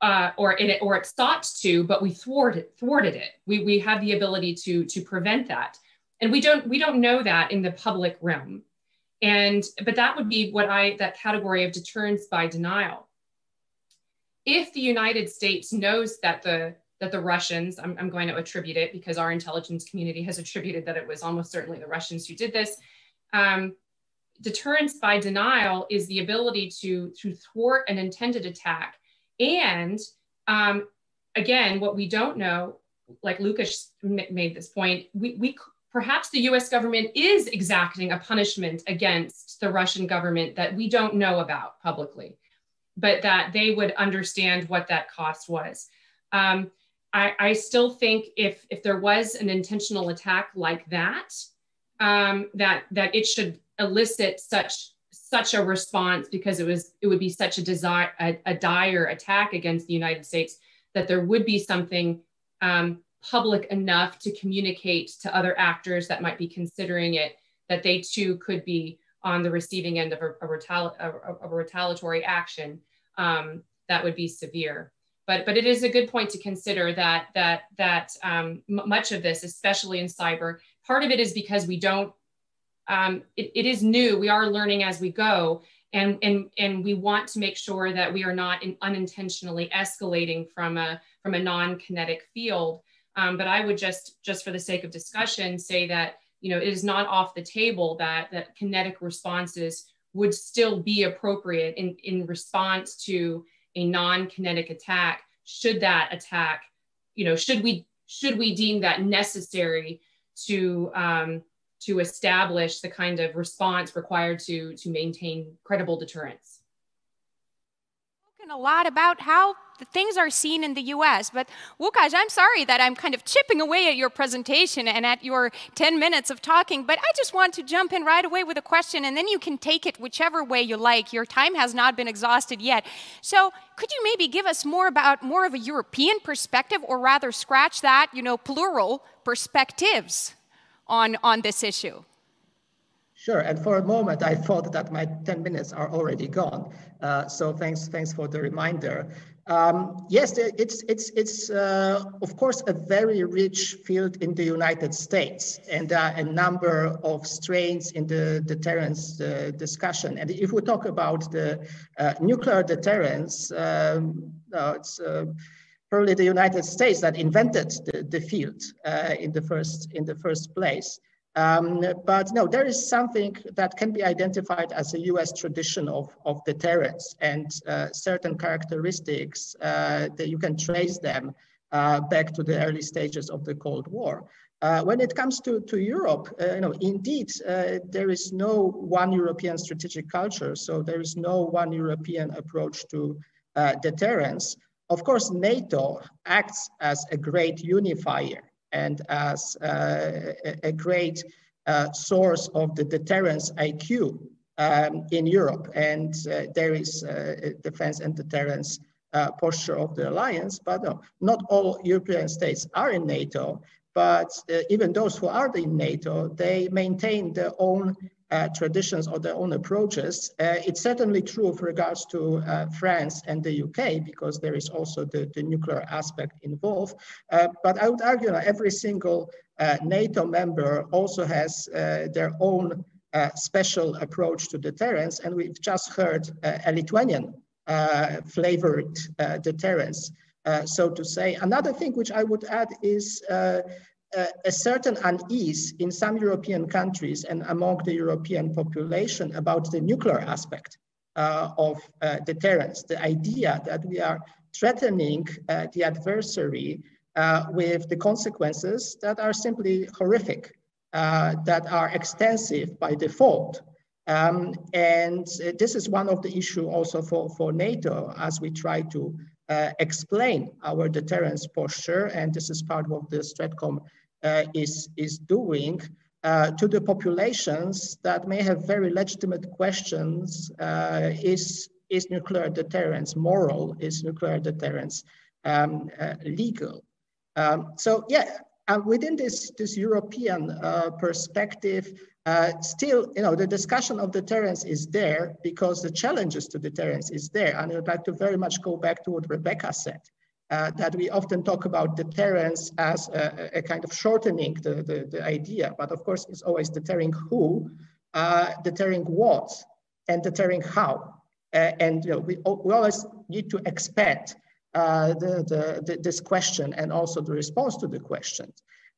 uh, or it or it sought to but we thwarted thwarted it. We we have the ability to to prevent that. And we don't we don't know that in the public realm. And but that would be what i that category of deterrence by denial. If the united states knows that the that the Russians, I'm, I'm, going to attribute it because our intelligence community has attributed that it was almost certainly the Russians who did this. Um, deterrence by denial is the ability to, to thwart an intended attack And um, again, what we don't know, like Lucas made this point, we, we perhaps the US government is exacting a punishment against the Russian government that we don't know about publicly, but that they would understand what that cost was. Um, I, I, still think if, if there was an intentional attack like that, um, that, that it should elicit such such a response because it was it would be such a desire a, a dire attack against the United States that there would be something um, public enough to communicate to other actors that might be considering it that they too could be on the receiving end of a, a, retali- a, a retaliatory action um, that would be severe. But, but it is a good point to consider that that that um, much of this, especially in cyber, part of it is because we don't. Um, it, it is new. We are learning as we go, and and and we want to make sure that we are not in, unintentionally escalating from a from a non-kinetic field um, but I would just, just for the sake of discussion, say that you know it is not off the table that that kinetic responses would still be appropriate in, in response to a non-kinetic attack. Should that attack, you know, should we should we deem that necessary to um, to establish the kind of response required to to maintain credible deterrence? A lot about how things are seen in the US. But Łukasz, I'm sorry that I'm kind of chipping away at your presentation and at your 10 minutes of talking, but I just want to jump in right away with a question and then you can take it whichever way you like. Your time has not been exhausted yet. So could you maybe give us more about more of a European perspective or rather scratch that, you know, plural perspectives on, on this issue? Sure, and for a moment I thought that my 10 minutes are already gone. Uh, so thanks, thanks for the reminder. Um, yes, it's, it's, it's uh, of course a very rich field in the United States and uh, a number of strains in the deterrence uh, discussion. And if we talk about the uh, nuclear deterrence, um, it's uh, probably the United States that invented the, the field uh, in, the first, in the first place. Um, but no, there is something that can be identified as a US tradition of, of deterrence and uh, certain characteristics uh, that you can trace them uh, back to the early stages of the Cold War. Uh, when it comes to, to Europe, uh, you know, indeed, uh, there is no one European strategic culture, so there is no one European approach to deterrence. Of course, NATO acts as a great unifier and as uh, a great uh, source of the deterrence IQ um, in Europe. And uh, there is a defense and deterrence posture of the alliance, but no, not all European states are in NATO, but even those who are in NATO, they maintain their own uh, traditions or their own approaches. Uh, it's certainly true with regards to uh, France and the UK because there is also the, the nuclear aspect involved. Uh, but I would argue that every single uh, NATO member also has uh, their own special approach to deterrence. And we've just heard a Lithuanian flavored deterrence. so to say, another thing which I would add is a certain unease in some European countries and among the European population about the nuclear aspect uh, of uh, deterrence, the idea that we are threatening uh, the adversary uh, with the consequences that are simply horrific, uh, that are extensive by default. Um, and this is one of the issue also for, for NATO as we try to uh, explain our deterrence posture. And this is part of the Stratcom is, is doing uh, to the populations that may have very legitimate questions. Uh, is, is nuclear deterrence moral? Is nuclear deterrence um, legal? Um, so yeah, and within this, this European perspective, uh, still, you know, the discussion of deterrence is there because the challenges to deterrence is there. And I'd like to very much go back to what Rebeccah said uh, that we often talk about deterrence as a, a kind of shortening the, the, the, idea, but of course it's always deterring who, uh, deterring what, and deterring how. Uh, and you know, we, we always need to expand uh, the, the, this question and also the response to the question.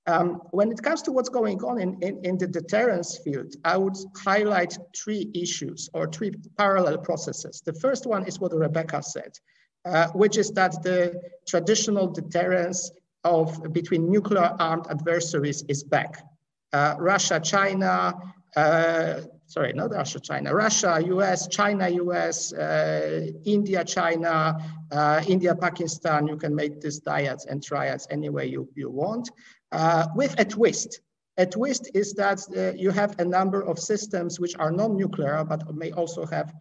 Um, when it comes to what's going on in, in, in, the deterrence field, I would highlight three issues or three parallel processes. The first one is what Rebeccah said. Uh, which is that the traditional deterrence of between nuclear armed adversaries is back. Uh, Russia, China, uh, sorry, not Russia, China, Russia, US, China, US, uh, India, China, uh, India, Pakistan, you can make these dyads and triads any way you, you want, with a twist. A twist is that you have a number of systems which are non-nuclear, but may also have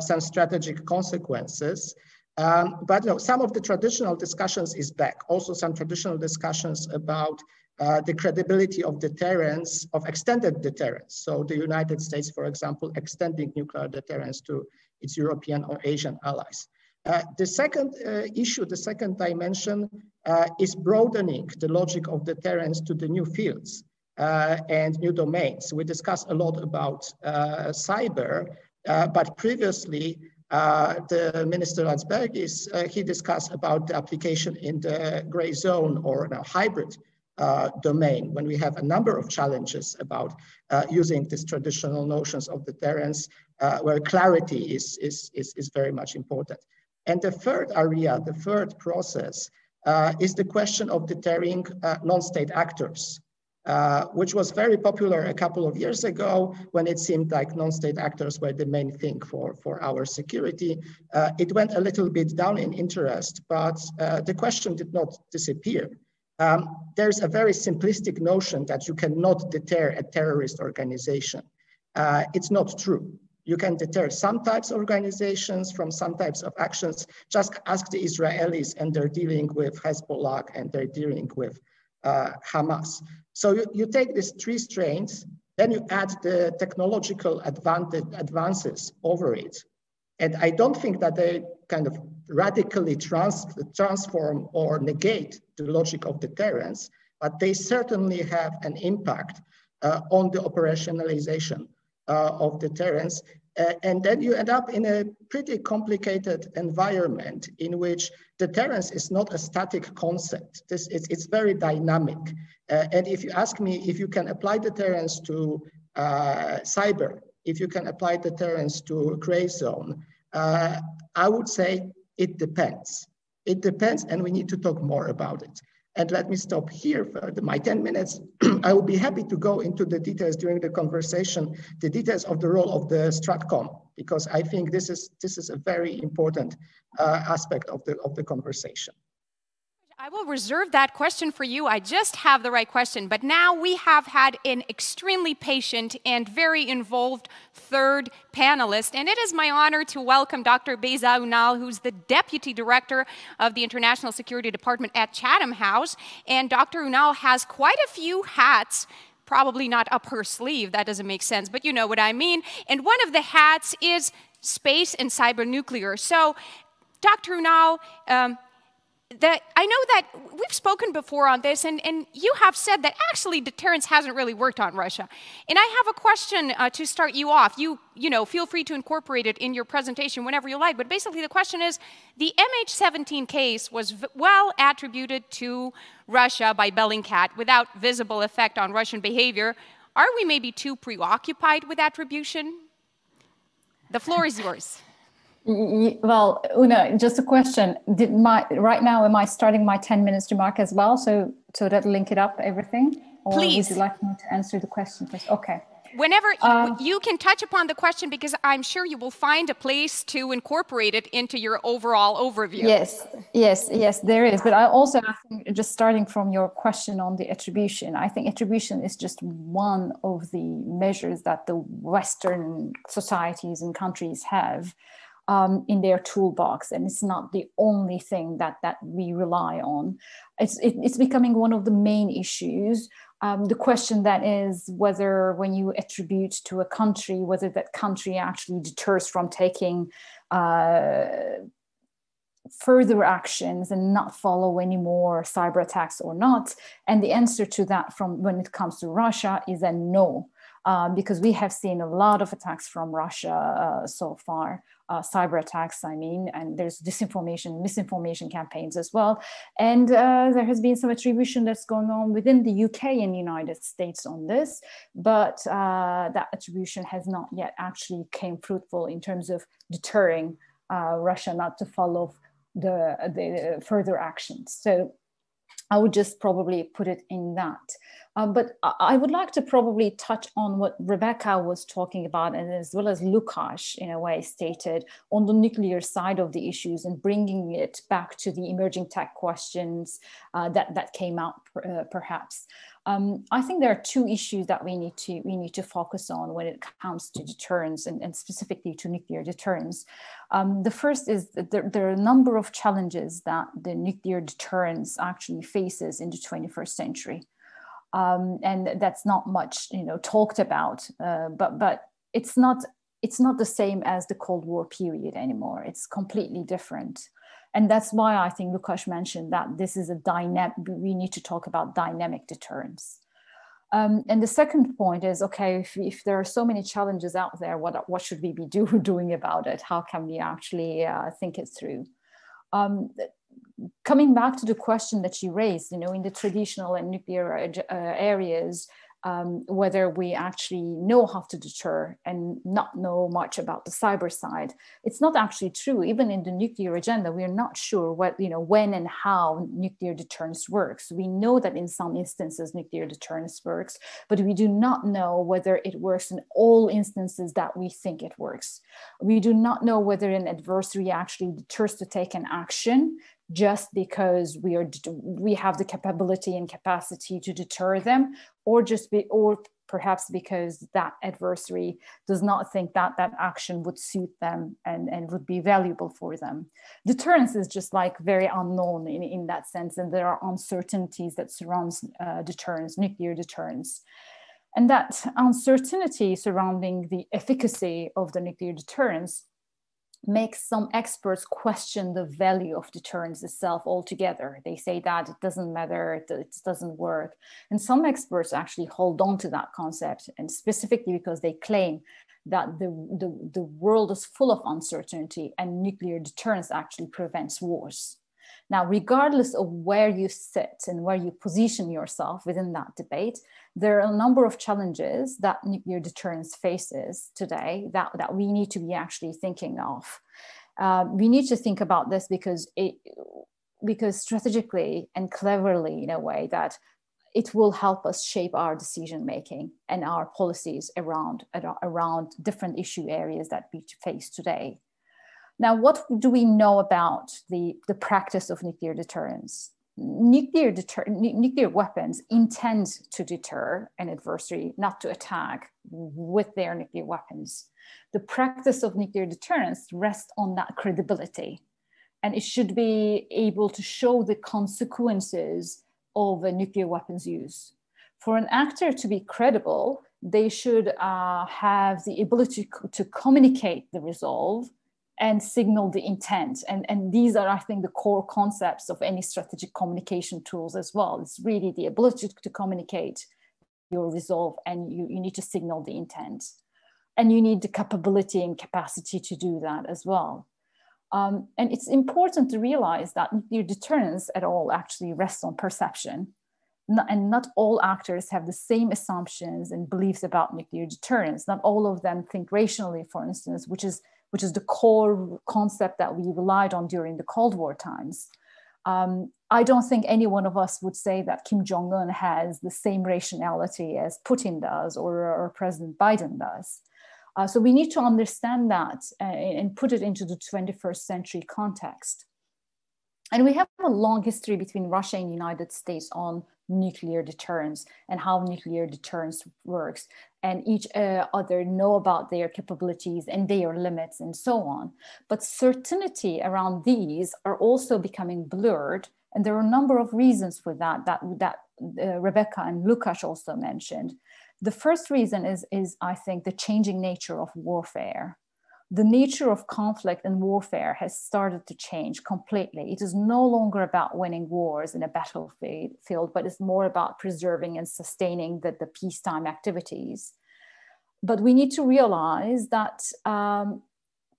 some strategic consequences. Um, but no, some of the traditional discussions is back. Also some traditional discussions about uh, the credibility of deterrence, of extended deterrence. So the United States, for example, extending nuclear deterrence to its European or Asian allies. Uh, the second uh, issue, the second dimension uh, is broadening the logic of deterrence to the new fields uh, and new domains. We discussed a lot about uh, cyber, but previously the Minister Landsbergis, he discussed about the application in the gray zone or a hybrid uh, domain when we have a number of challenges about uh, using these traditional notions of deterrence uh, where clarity is, is, is, is, very much important. And the third area, the third process uh, is the question of deterring uh, non-state actors. Uh, which was very popular a couple of years ago when it seemed like non-state actors were the main thing for, for our security. it went a little bit down in interest, but the question did not disappear. Um, there's a very simplistic notion that you cannot deter a terrorist organization. Uh, it's not true. You can deter some types of organizations from some types of actions. Just ask the Israelis and they're dealing with Hezbollah and they're dealing with uh, Hamas. So you, you take these three strains, then you add the technological advantage, advances over it. And I don't think that they kind of radically trans transform or negate the logic of deterrence, but they certainly have an impact uh, on the operationalization uh, of deterrence. Uh, and then you end up in a pretty complicated environment in which deterrence is not a static concept. This is, it's very dynamic. Uh, and if you ask me if you can apply deterrence to uh, cyber, if you can apply deterrence to gray zone, uh, I would say it depends. It depends, and we need to talk more about it. And let me stop here for the, my 10 minutes. I will be happy to go into the details during the conversation, the details of the role of the Stratcom, because I think this is, this is a very important uh, aspect of the, of the conversation. I will reserve that question for you. I just have the right question. But now we have had an extremely patient and very involved third panelist. And it is my honor to welcome Dr. Beyza Ünal, who's the Deputy Director of the International Security Department at Chatham House. And Dr. Ünal has quite a few hats probably not up her sleeve, that doesn't make sense, but you know what I mean. And one of the hats is space and cyber nuclear. So, Dr. Ünal, um, that I know that we've spoken before on this, and, and you have said that actually deterrence hasn't really worked on Russia. And I have a question uh, to start you off. You, you know, feel free to incorporate it in your presentation whenever you like, but basically the question is, the MH17 case was well attributed to Russia by Bellingcat without visible effect on Russian behavior. Are we maybe too preoccupied with attribution? The floor is yours. Well, Una, just a question. Did my right now am I starting my 10 minutes remark as well? So so that link it up everything? Or Please. would you like me to answer the question first? Okay. Whenever um, you can touch upon the question because I'm sure you will find a place to incorporate it into your overall overview. Yes, yes, yes, there is. But I also I think just starting from your question on the attribution, I think attribution is just one of the measures that the Western societies and countries have um, in their toolbox and it's not the only thing that that we rely on. It's it, it's becoming one of the main issues. Um, the question that is whether when you attribute to a country whether that country actually deters from taking uh, further actions and not follow any more cyber attacks or not. And the answer to that from when it comes to russia is a no um, because we have seen a lot of attacks from Russia uh, so far, uh, cyber attacks, I mean, and there's disinformation, misinformation campaigns as well. And uh, there has been some attribution that's going on within the UK and United States on this, but uh, that attribution has not yet actually came fruitful in terms of deterring uh, Russia not to follow the, the further actions. So I would just probably put it in that. Uh, but I would like to probably touch on what Rebeccah was talking about, and as well as Lukasz, in a way, stated on the nuclear side of the issues and bringing it back to the emerging tech questions uh, that, that came out uh, perhaps. Um, I think there are two issues that we need to we need to focus on when it comes to deterrence and, and specifically to nuclear deterrence. Um, the first is that there, there, are a number of challenges that the nuclear deterrence actually faces in the 21st century, um, and that's not much you know talked about. Uh, but but it's not it's not the same as the Cold War period anymore. It's completely different. And that's why I think Łukasz mentioned that this is a dynamic, we need to talk about dynamic deterrence. Um, and the second point is, okay, if, if, there are so many challenges out there, what, what should we be do, doing about it? How can we actually uh, think it through? Um, coming back to the question that you raised, you know, in the traditional and nuclear uh, areas, um, whether we actually know how to deter and not know much about the cyber side. It's not actually true. Even in the nuclear agenda, we are not sure what, you know, when and how nuclear deterrence works. We know that in some instances nuclear deterrence works, but we do not know whether it works in all instances that we think it works. We do not know whether an adversary actually deters to take an action just because we are we have the capability and capacity to deter them or just be or perhaps because that adversary does not think that that action would suit them and, and would be valuable for them. Deterrence is just like very unknown in, in that sense, and there are uncertainties that surrounds uh, deterrence, nuclear deterrence. And that uncertainty surrounding the efficacy of the nuclear deterrence makes some experts question the value of deterrence itself altogether. They say that it doesn't matter, it doesn't work. And some experts actually hold on to that concept, and specifically because they claim that the, the, the world is full of uncertainty and nuclear deterrence actually prevents wars. Now, regardless of where you sit and where you position yourself within that debate, there are a number of challenges that nuclear deterrence faces today that, that we need to be actually thinking of. Uh, we need to think about this because it because strategically and cleverly in a way that it will help us shape our decision making and our policies around around different issue areas that we face today. Now, what do we know about the, the practice of nuclear deterrence? Nuclear, deter, nuclear weapons intend to deter an adversary, not to attack with their nuclear weapons. The practice of nuclear deterrence rests on that credibility, and it should be able to show the consequences of a nuclear weapons use. For an actor to be credible, they should uh, have the ability to communicate the resolve and signal the intent. And, and these are, I think, the core concepts of any strategic communication tools as well. It's really the ability to communicate your resolve and you, you need to signal the intent. And you need the capability and capacity to do that as well. Um, and it's important to realize that your deterrence at all actually rests on perception. and not all actors have the same assumptions and beliefs about nuclear deterrence. Not all of them think rationally, for instance, which is which is the core concept that we relied on during the Cold War times. Um, I don't think any one of us would say that Kim Jong un has the same rationality as Putin does or, or President Biden does. Uh, so we need to understand that uh, and put it into the 21st century context. And we have a long history between Russia and the United States on nuclear deterrence and how nuclear deterrence works and each uh, other know about their capabilities and their limits and so on. But certainty around these are also becoming blurred and there are a number of reasons for that that that uh, Rebeccah and lukasz also mentioned. The first reason is is i think the changing nature of warfare the nature of conflict and warfare has started to change completely. It is no longer about winning wars in a battlefield, but it's more about preserving and sustaining the, the peacetime activities. But we need to realize that um,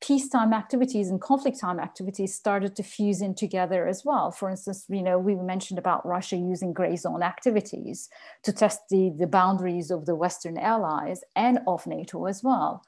peacetime activities and conflict time activities started to fuse in together as well. For instance, you know, we mentioned about Russia using gray zone activities to test the, the boundaries of the Western allies and of NATO as well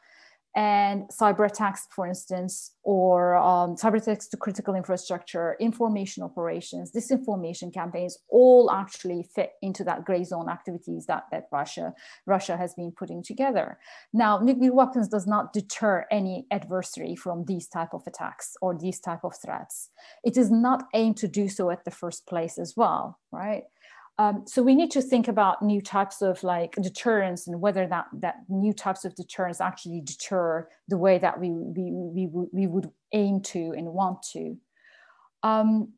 and cyber attacks, for instance, or um, cyber attacks to critical infrastructure, information operations, disinformation campaigns, all actually fit into that gray zone activities that, that Russia, Russia has been putting together. Now, nuclear weapons does not deter any adversary from these type of attacks or these type of threats. It is not aimed to do so at the first place as well, right? Um, so we need to think about new types of like deterrence and whether that that new types of deterrence actually deter the way that we we we, we would aim to and want to. Um,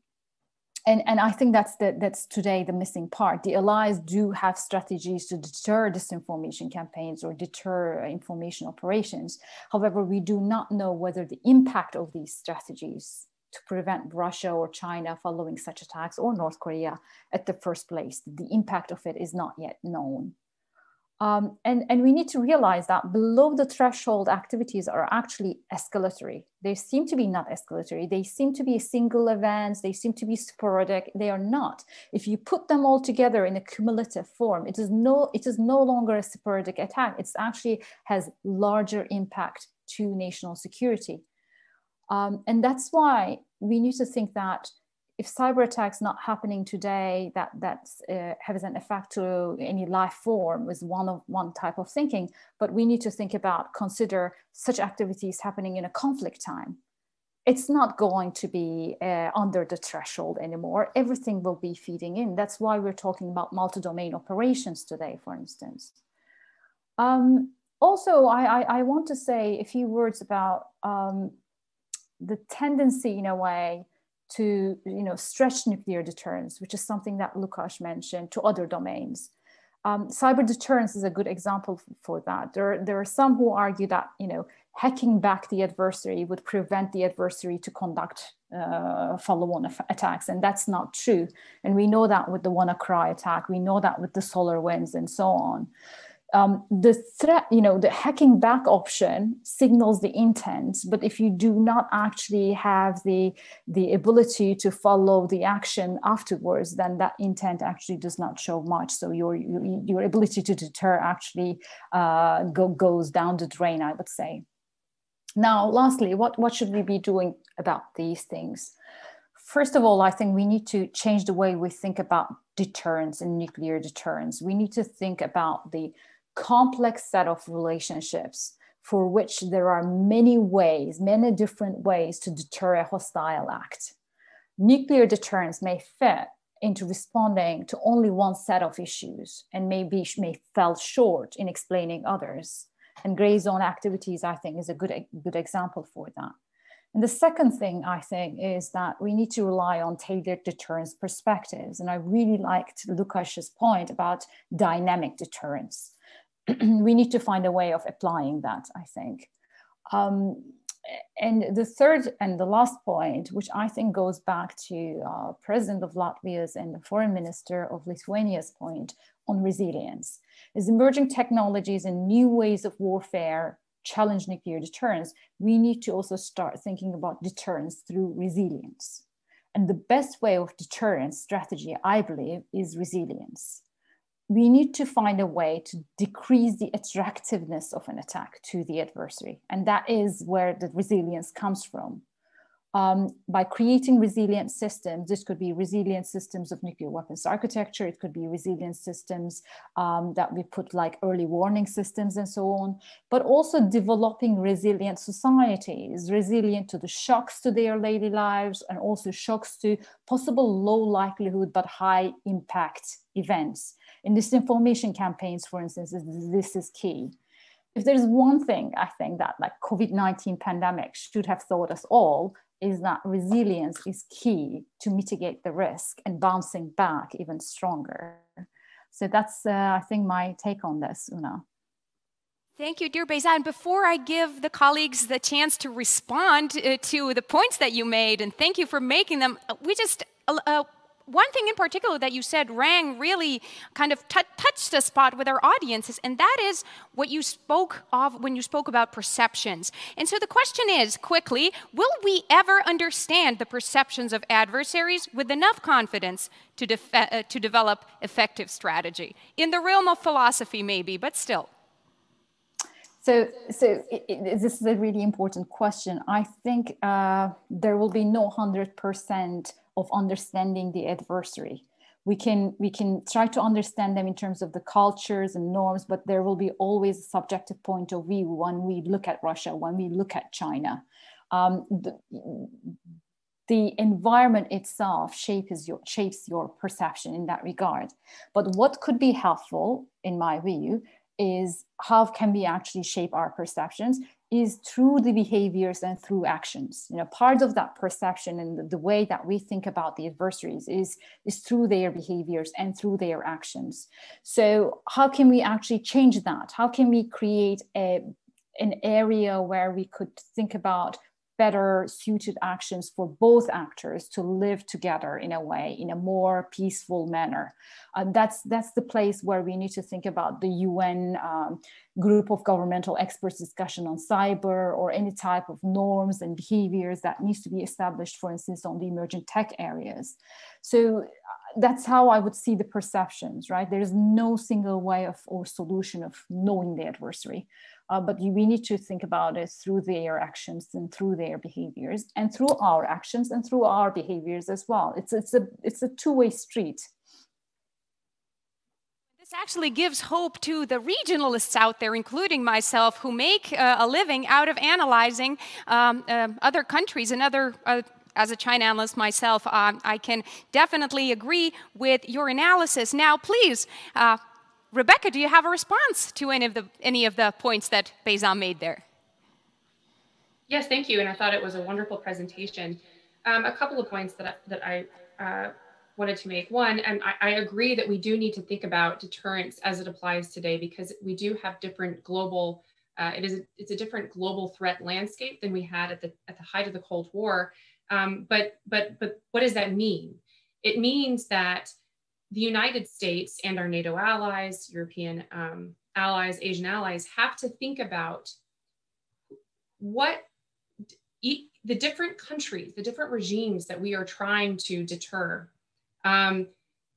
and, and I think that's the, that's today the missing part. The allies do have strategies to deter disinformation campaigns or deter information operations. However, we do not know whether the impact of these strategies to prevent Russia or China following such attacks or North Korea at the first place. The impact of it is not yet known. Um, and, and we need to realize that below the threshold activities are actually escalatory. They seem to be not escalatory. They seem to be single events. They seem to be sporadic. They are not. If you put them all together in a cumulative form, it is no, it is no longer a sporadic attack. It actually has larger impact to national security. Um, and that's why we need to think that if cyber attacks not happening today, that that uh, has an effect to any life form is one of one type of thinking. But we need to think about consider such activities happening in a conflict time. It's not going to be uh, under the threshold anymore. Everything will be feeding in. That's why we're talking about multi-domain operations today, for instance. Um, also, I, I, I, want to say a few words about um, the tendency in a way to you know stretch nuclear deterrence, which is something that Łukasz mentioned, to other domains. Um, cyber deterrence is a good example for that. There, there are some who argue that you know hacking back the adversary would prevent the adversary to conduct uh, follow-on attacks, and that's not true. And we know that with the WannaCry attack, we know that with the SolarWinds, and so on um, the threat, you know, the hacking back option signals the intent, but if you do not actually have the the ability to follow the action afterwards, then that intent actually does not show much. So your your, ability to deter actually uh, go, goes down the drain, I would say. Now, lastly, what what should we be doing about these things? First of all, I think we need to change the way we think about deterrence and nuclear deterrence. We need to think about the complex set of relationships for which there are many ways, many different ways to deter a hostile act. Nuclear deterrence may fit into responding to only one set of issues and maybe may fall short in explaining others. And gray zone activities, I think, is a good, good example for that. And the second thing I think is that we need to rely on tailored deterrence perspectives. And I really liked Łukasz's point about dynamic deterrence. we need to find a way of applying that, I think. Um, and the third and the last point, which I think goes back to uh, President of Latvia's and the Foreign Minister of Lithuania's point on resilience, is emerging technologies and new ways of warfare challenge nuclear deterrence. We need to also start thinking about deterrence through resilience. And the best way of deterrence strategy, I believe, is resilience we need to find a way to decrease the attractiveness of an attack to the adversary. And that is where the resilience comes from. Um, by creating resilient systems, this could be resilient systems of nuclear weapons architecture, it could be resilient systems um, that we put like early warning systems and so on, but also developing resilient societies, resilient to the shocks to their daily lives and also shocks to possible low likelihood but high impact events in disinformation campaigns, for instance, this is key. If there's one thing I think that like COVID-19 pandemic should have taught us all is that resilience is key to mitigate the risk and bouncing back even stronger. So that's, uh, I think, my take on this, Una. Thank you, dear Beyza. And before I give the colleagues the chance to respond uh, to the points that you made, and thank you for making them, we just uh, uh one thing in particular that you said rang really kind of touched a spot with our audiences, and that is what you spoke of when you spoke about perceptions. And so the question is quickly will we ever understand the perceptions of adversaries with enough confidence to, uh, to develop effective strategy? In the realm of philosophy, maybe, but still. So, so it, it, this is a really important question. I think uh, there will be no hundred percent of understanding the adversary. We can we can try to understand them in terms of the cultures and norms, but there will be always a subjective point of view when we look at Russia, when we look at China. Um, the, the environment itself shapes your shapes your perception in that regard. But what could be helpful, in my view, is how can we actually shape our perceptions is through the behaviors and through actions. You know part of that perception and the, the, way that we think about the adversaries is is through their behaviors and through their actions. So how can we actually change that? How can we create a an area where we could think about better suited actions for both actors to live together in a way in a more peaceful manner. Uh, that's that's the place where we need to think about the un um, group of governmental experts discussion on cyber or any type of norms and behaviors that needs to be established for instance on the emerging tech areas. So uh, that's how i would see the perceptions right? There's no single way of or solution of knowing the adversary uh, but we need to think about it through their actions and through their behaviors and through our actions and through our behaviors as well. It's, it's a, it's a two-way street. This actually gives hope to the regionalists out there, including myself, who make uh, a living out of analyzing um, uh, other countries and other uh, as a China analyst myself, um, I can definitely agree with your analysis. Now, please, uh, Rebeccah, do you have a response to any of the, any of the points that Beyza made there? Yes, thank you. And I thought it was a wonderful presentation. Um, a couple of points that I, that I uh, wanted to make. One, and I, I, agree that we do need to think about deterrence as it applies today because we do have different global. Uh, it is a, it's a different global threat landscape than we had at the at the height of the Cold War. Um, but but but what does that mean? It means that the United States and our NATO allies, European um, allies, Asian allies have to think about what e the different countries, the different regimes that we are trying to deter. Um,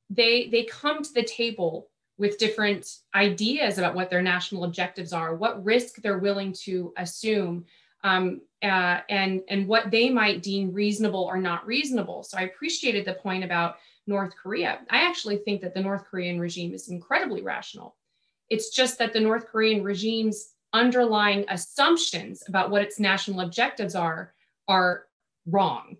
they they come to the table with different ideas about what their national objectives are, what risk they're willing to assume, um, uh, and and what they might deem reasonable or not reasonable. So I appreciated the point about North Korea. I actually think that the North Korean regime is incredibly rational. It's just that the North Korean regime's underlying assumptions about what its national objectives are are wrong.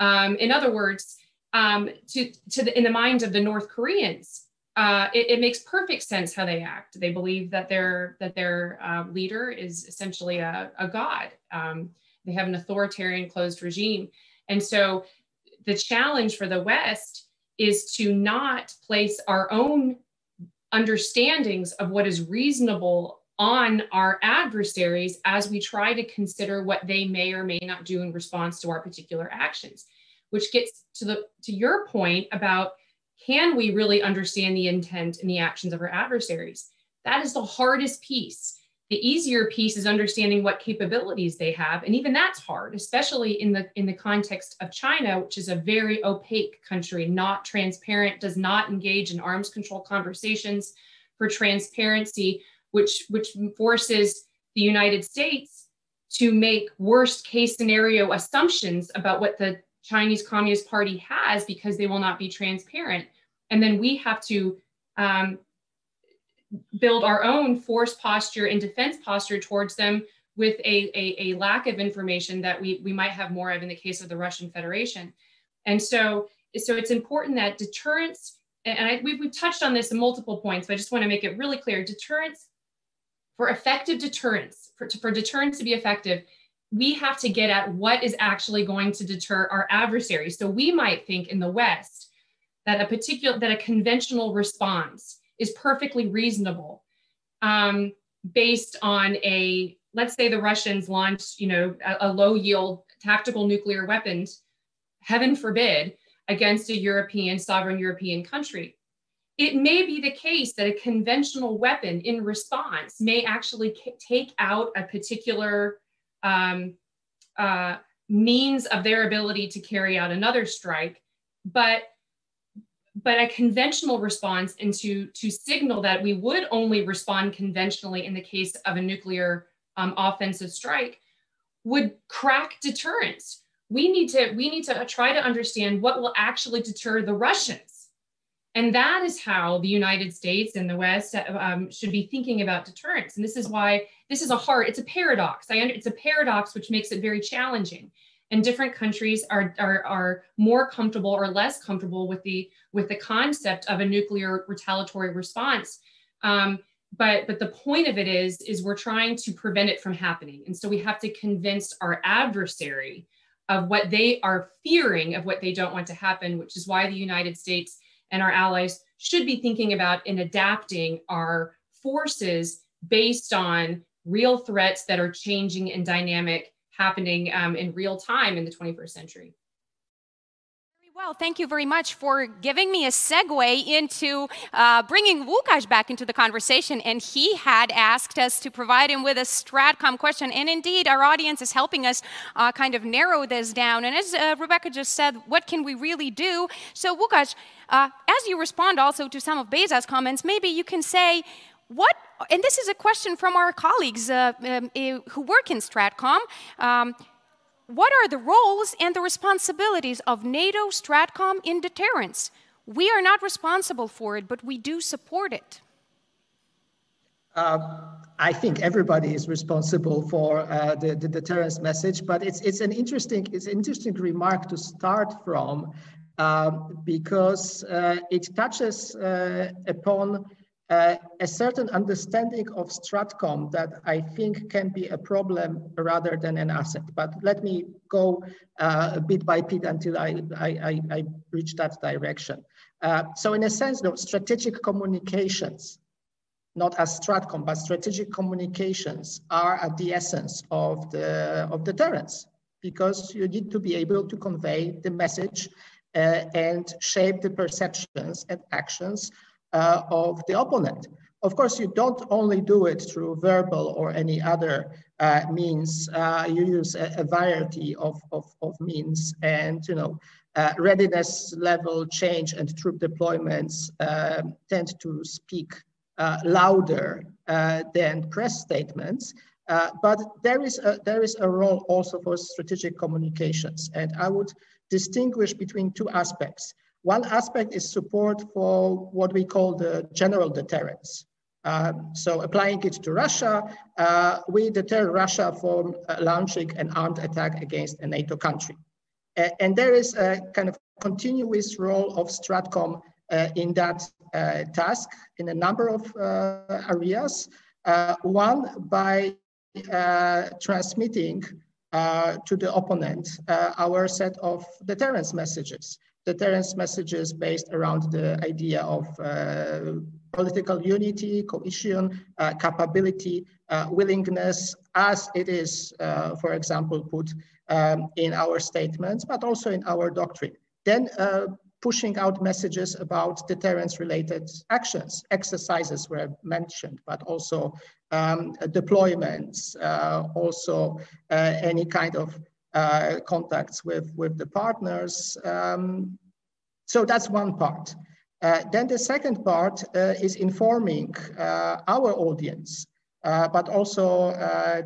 Um, in other words, um, to, to the, in the minds of the North Koreans, uh, it, it, makes perfect sense how they act. They believe that their that their uh, leader is essentially a, a god. Um, they have an authoritarian, closed regime, and so the challenge for the West is to not place our own understandings of what is reasonable on our adversaries as we try to consider what they may or may not do in response to our particular actions which gets to the to your point about can we really understand the intent and the actions of our adversaries? That is the hardest piece the easier piece is understanding what capabilities they have. And even that's hard especially in the in the context of china which is a very opaque country not transparent does not engage in arms control conversations for transparency which which forces the united states to make worst case scenario assumptions about what the chinese communist party has because they will not be transparent. And then we have to um, build our own force posture and defense posture towards them with a, a, a, lack of information that we, we might have more of in the case of the Russian Federation. And so, so it's important that deterrence, and I, we've, we've touched on this in multiple points, but I just want to make it really clear, deterrence, for effective deterrence, for, for deterrence to be effective, we have to get at what is actually going to deter our adversaries. So we might think in the West that a particular, that a conventional response is perfectly reasonable um, based on a let's say the russians launch you know a, a low yield tactical nuclear weapons heaven forbid against a european sovereign european country. It may be the case that a conventional weapon in response may actually take out a particular um, uh, means of their ability to carry out another strike but but a conventional response and to, to signal that we would only respond conventionally in the case of a nuclear um, offensive strike would crack deterrence. We need to we need to try to understand what will actually deter the Russians, and that is how the United States and the West um, should be thinking about deterrence. And this is why this is a hard. It's a paradox. I it's a paradox which makes it very challenging. And different countries are, are, are more comfortable or less comfortable with the with the concept of a nuclear retaliatory response. Um, but but the point of it is is we're trying to prevent it from happening and so we have to convince our adversary of what they are fearing of what they don't want to happen which is why the united states and our allies should be thinking about in adapting our forces based on real threats that are changing and dynamic happening um, in real time in the 21st century well, thank you very much for giving me a segue into uh, bringing Łukasz back into the conversation. And he had asked us to provide him with a Stratcom question. And indeed, our audience is helping us uh, kind of narrow this down. And as uh, Rebeccah just said, what can we really do? So, Łukasz, uh, as you respond also to some of Beyza's comments, maybe you can say, what, and this is a question from our colleagues uh, um, who work in Stratcom. Um, what are the roles and the responsibilities of NATO Stratcom in deterrence? We are not responsible for it, but we do support it. Uh, I think everybody is responsible for uh, the, the, deterrence message, but it's, it's an interesting it's an interesting remark to start from um, because uh, it touches uh, upon a certain understanding of Stratcom that I think can be a problem rather than an asset. But let me go uh, bit by bit until I, I, I reach that direction. Uh, so in a sense, no, strategic communications, not as Stratcom, but strategic communications are at the essence of the of deterrence because you need to be able to convey the message uh, and shape the perceptions and actions uh, of the opponent. Of course, you don't only do it through verbal or any other uh, means. Uh, you use a, a variety of, of, of, means and, you know, uh, readiness level change and troop deployments um, tend to speak uh, louder uh, than press statements. but there is, a, there is a role also for strategic communications. And I would distinguish between two aspects. One aspect is support for what we call the general deterrence. Uh, so applying it to Russia, uh, we deter Russia from uh, launching an armed attack against a NATO country. and there is a kind of continuous role of Stratcom uh, in that uh, task in a number of uh, areas. one, by transmitting to the opponent our set of deterrence messages deterrence messages based around the idea of uh, political unity, cohesion, uh, capability, uh, willingness, as it is, uh, for example, put um, in our statements, but also in our doctrine. Then uh, pushing out messages about deterrence-related actions. Exercises were mentioned, but also um, deployments, uh, also any kind of uh, contacts with, with the partners. Um, so that's one part. Uh, then the second part uh, is informing uh, our audience, uh, but also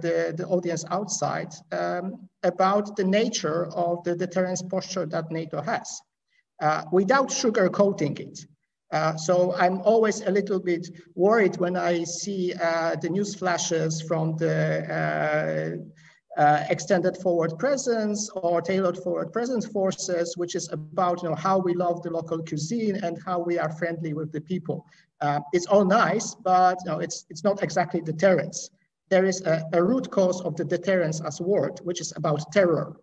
the, the audience outside um, about the nature of the deterrence posture that NATO has without sugarcoating it. Uh, so I'm always a little bit worried when I see uh, the news flashes from the uh, extended forward presence or tailored forward presence forces, which is about you know, how we love the local cuisine and how we are friendly with the people. Uh, it's all nice, but you know, it's, it's not exactly deterrence. There is a, a root cause of the deterrence as word, which is about terror,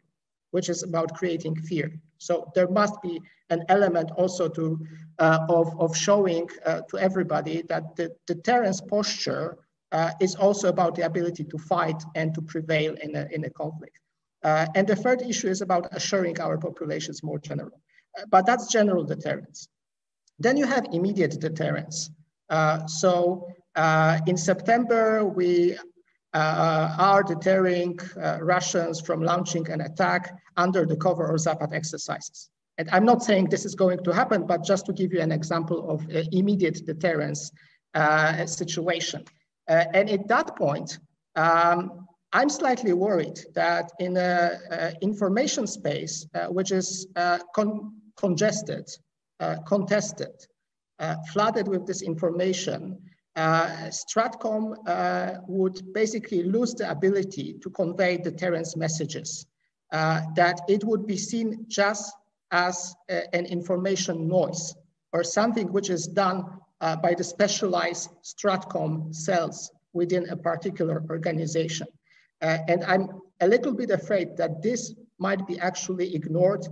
which is about creating fear. So there must be an element also to, uh, of, of showing uh, to everybody that the deterrence posture uh, is also about the ability to fight and to prevail in a, in a conflict. Uh, and the third issue is about assuring our populations more general. Uh, but that's general deterrence. Then you have immediate deterrence. Uh, so uh, in September, we uh, are deterring Russians from launching an attack under the cover of Zapad exercises. And I'm not saying this is going to happen, but just to give you an example of immediate deterrence situation. Uh, and at that point, Um, I'm slightly worried that in an information space, uh, which is uh, con congested, uh, contested, flooded with this information, Stratcom would basically lose the ability to convey deterrence messages, that it would be seen just as a, an information noise or something which is done by the specialized Stratcom cells within a particular organization. Uh, and I'm a little bit afraid that this might be actually ignored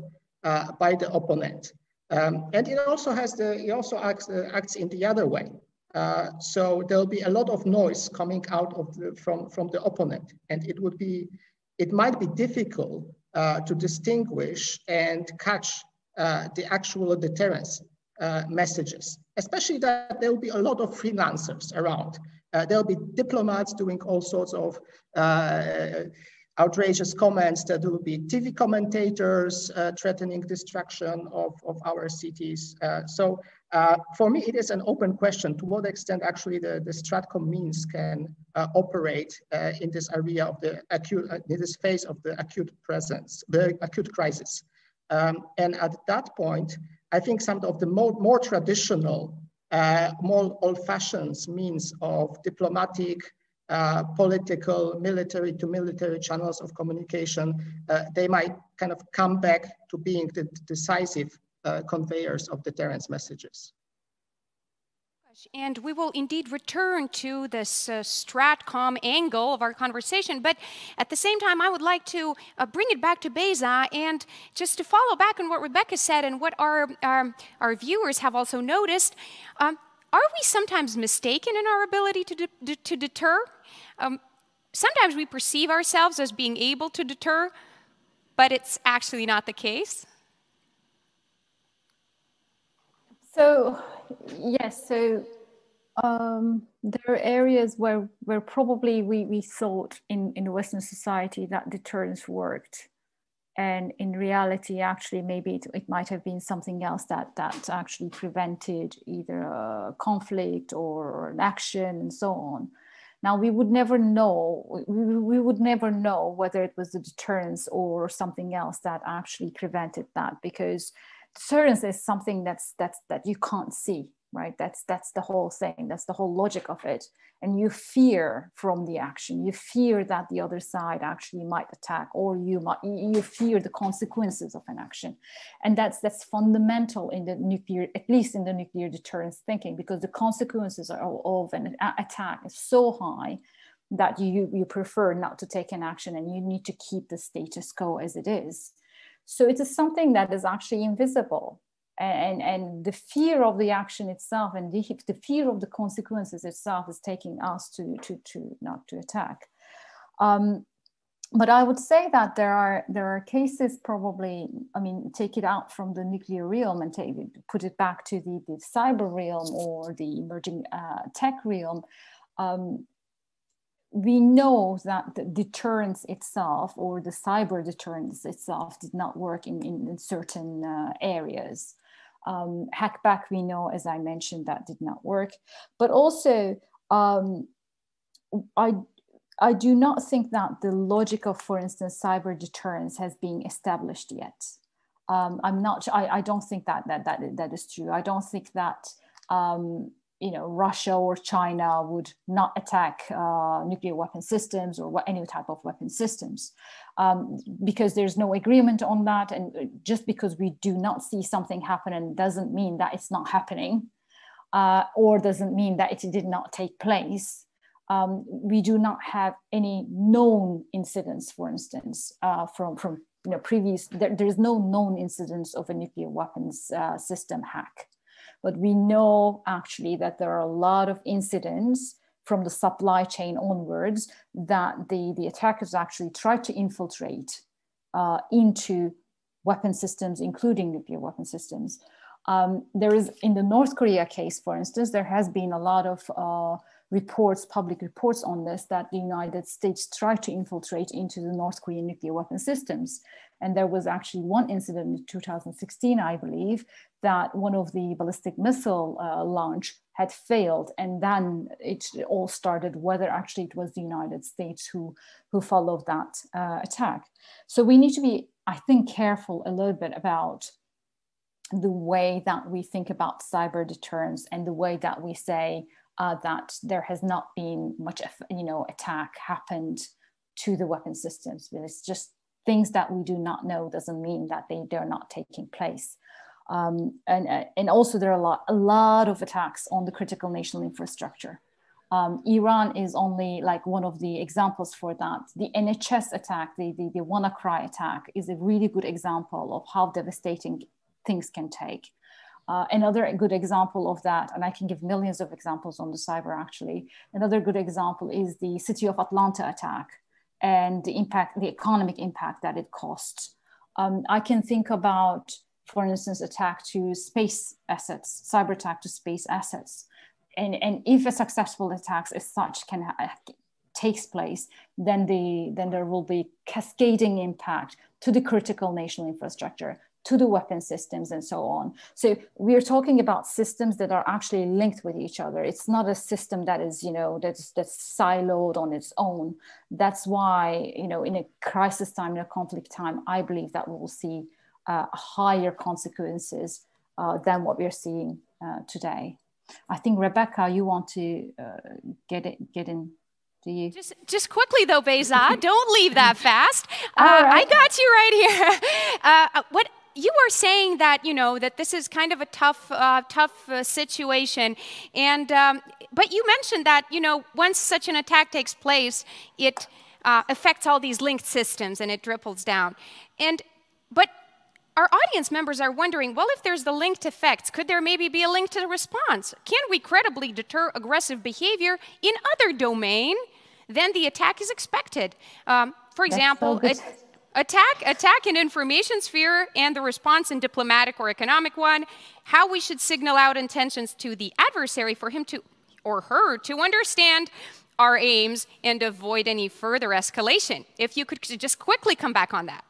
uh, by the opponent. Um, and it also has the, it also acts, uh, acts in the other way. Uh, so there'll be a lot of noise coming out of the, from, from the opponent. And it would be, it might be difficult uh, to distinguish and catch uh, the actual deterrence messages, especially that there will be a lot of freelancers around uh, there'll be diplomats doing all sorts of uh, outrageous comments. There will be TV commentators uh, threatening destruction of, of our cities. Uh, so uh, for me, it is an open question to what extent actually the, the Stratcom means can uh, operate in this area of the acute, in this phase of the acute presence, the acute crisis. Um, and at that point, I think some of the more, more traditional uh, more old-fashioned means of diplomatic, uh, political, military to military channels of communication, uh, they might kind of come back to being the decisive uh, conveyors of deterrence messages. And we will indeed return to this uh, Stratcom angle of our conversation. But at the same time, I would like to uh, bring it back to Beyza and just to follow back on what Rebeccah said and what our, our, our viewers have also noticed. Um, are we sometimes mistaken in our ability to, de to deter? Um, sometimes we perceive ourselves as being able to deter, but it's actually not the case. So, yes, so um, there are areas where, where probably we, we thought in, in Western society that deterrence worked. And in reality, actually, maybe it, it might have been something else that, that actually prevented either a conflict or an action and so on. Now, we would never know, we, we would never know whether it was the deterrence or something else that actually prevented that because deterrence is something that's that's that you can't see right? That's that's the whole thing. That's the whole logic of it. And you fear from the action. You fear that the other side actually might attack or you might you fear the consequences of an action. And that's that's fundamental in the nuclear at least in the nuclear deterrence thinking because the consequences of an attack is so high that you you prefer not to take an action and you need to keep the status quo as it is so it is something that is actually invisible. And, and the fear of the action itself and the, the fear of the consequences itself is taking us to, to, to not to attack. Um, but I would say that there are there are cases probably I mean take it out from the nuclear realm and take it, put it back to the, the cyber realm or the emerging uh, tech realm. Um, we know that the deterrence itself or the cyber deterrence itself did not work in, in, in certain uh, areas. Um, hackback, we know, as I mentioned, that did not work. But also, um, I, I do not think that the logic of, for instance, cyber deterrence has been established yet. Um, I'm not, I, I don't think that, that, that, that is true. I don't think that um, you know, Russia or China would not attack uh, nuclear weapon systems or any type of weapon systems um, because there's no agreement on that. And uh, just because we do not see something happen doesn't mean that it's not happening uh, or doesn't mean that it did not take place. Um, we do not have any known incidents, for instance, uh, from, from you know, previous, there, there is no known incidents of a nuclear weapons uh, system hack. But we know actually that there are a lot of incidents from the supply chain onwards that the, the attackers actually tried to infiltrate uh, into weapon systems, including nuclear weapon systems. Um, there is, in the North Korea case, for instance, there has been a lot of uh, reports, public reports on this, that the United States tried to infiltrate into the North Korean nuclear weapon systems. And there was actually one incident in 2016, I believe, that one of the ballistic missile uh, launch had failed. And then it all started whether actually it was the united states who who followed that uh, attack. So we need to be i think careful a little bit about the way that we think about cyber deterrence and the way that we say uh, that there has not been much you know attack happened to the weapon systems. It's just things that we do not know doesn't mean that they, they're not taking place um, and, and also there are a lot, a lot of attacks on the critical national infrastructure. Um, Iran is only like one of the examples for that. The NHS attack, the, the, the WannaCry attack is a really good example of how devastating things can take. Uh, another good example of that, and I can give millions of examples on the cyber actually. Another good example is the city of Atlanta attack and the impact, the economic impact that it cost. Um, I can think about for instance, attack to space assets, cyber attack to space assets. And, and if a successful attack as such can takes place, then, the, then there will be cascading impact to the critical national infrastructure, to the weapon systems and so on. So we're talking about systems that are actually linked with each other. It's not a system that is, you know, that's, that's siloed on its own. That's why, you know, in a crisis time, in a conflict time, I believe that we will see uh, higher consequences uh, than what we're seeing uh, today. I think Rebeccah, you want to uh, get it, get in. Do you? Just, just quickly though, Beyza, don't leave that fast. Uh, right. I got you right here. Uh, what you were saying that you know that this is kind of a tough, tough situation, and um, but you mentioned that you know once such an attack takes place, it affects all these linked systems and it ripples down, and our audience members are wondering well, if there's the linked effects, could there maybe be a link to the response? Can we credibly deter aggressive behavior in other domain than the attack is expected? Um, for example, so attack, attack in information sphere and the response in diplomatic or economic one, how we should signal out intentions to the adversary for him to or her to understand our aims and avoid any further escalation. If you could just quickly come back on that.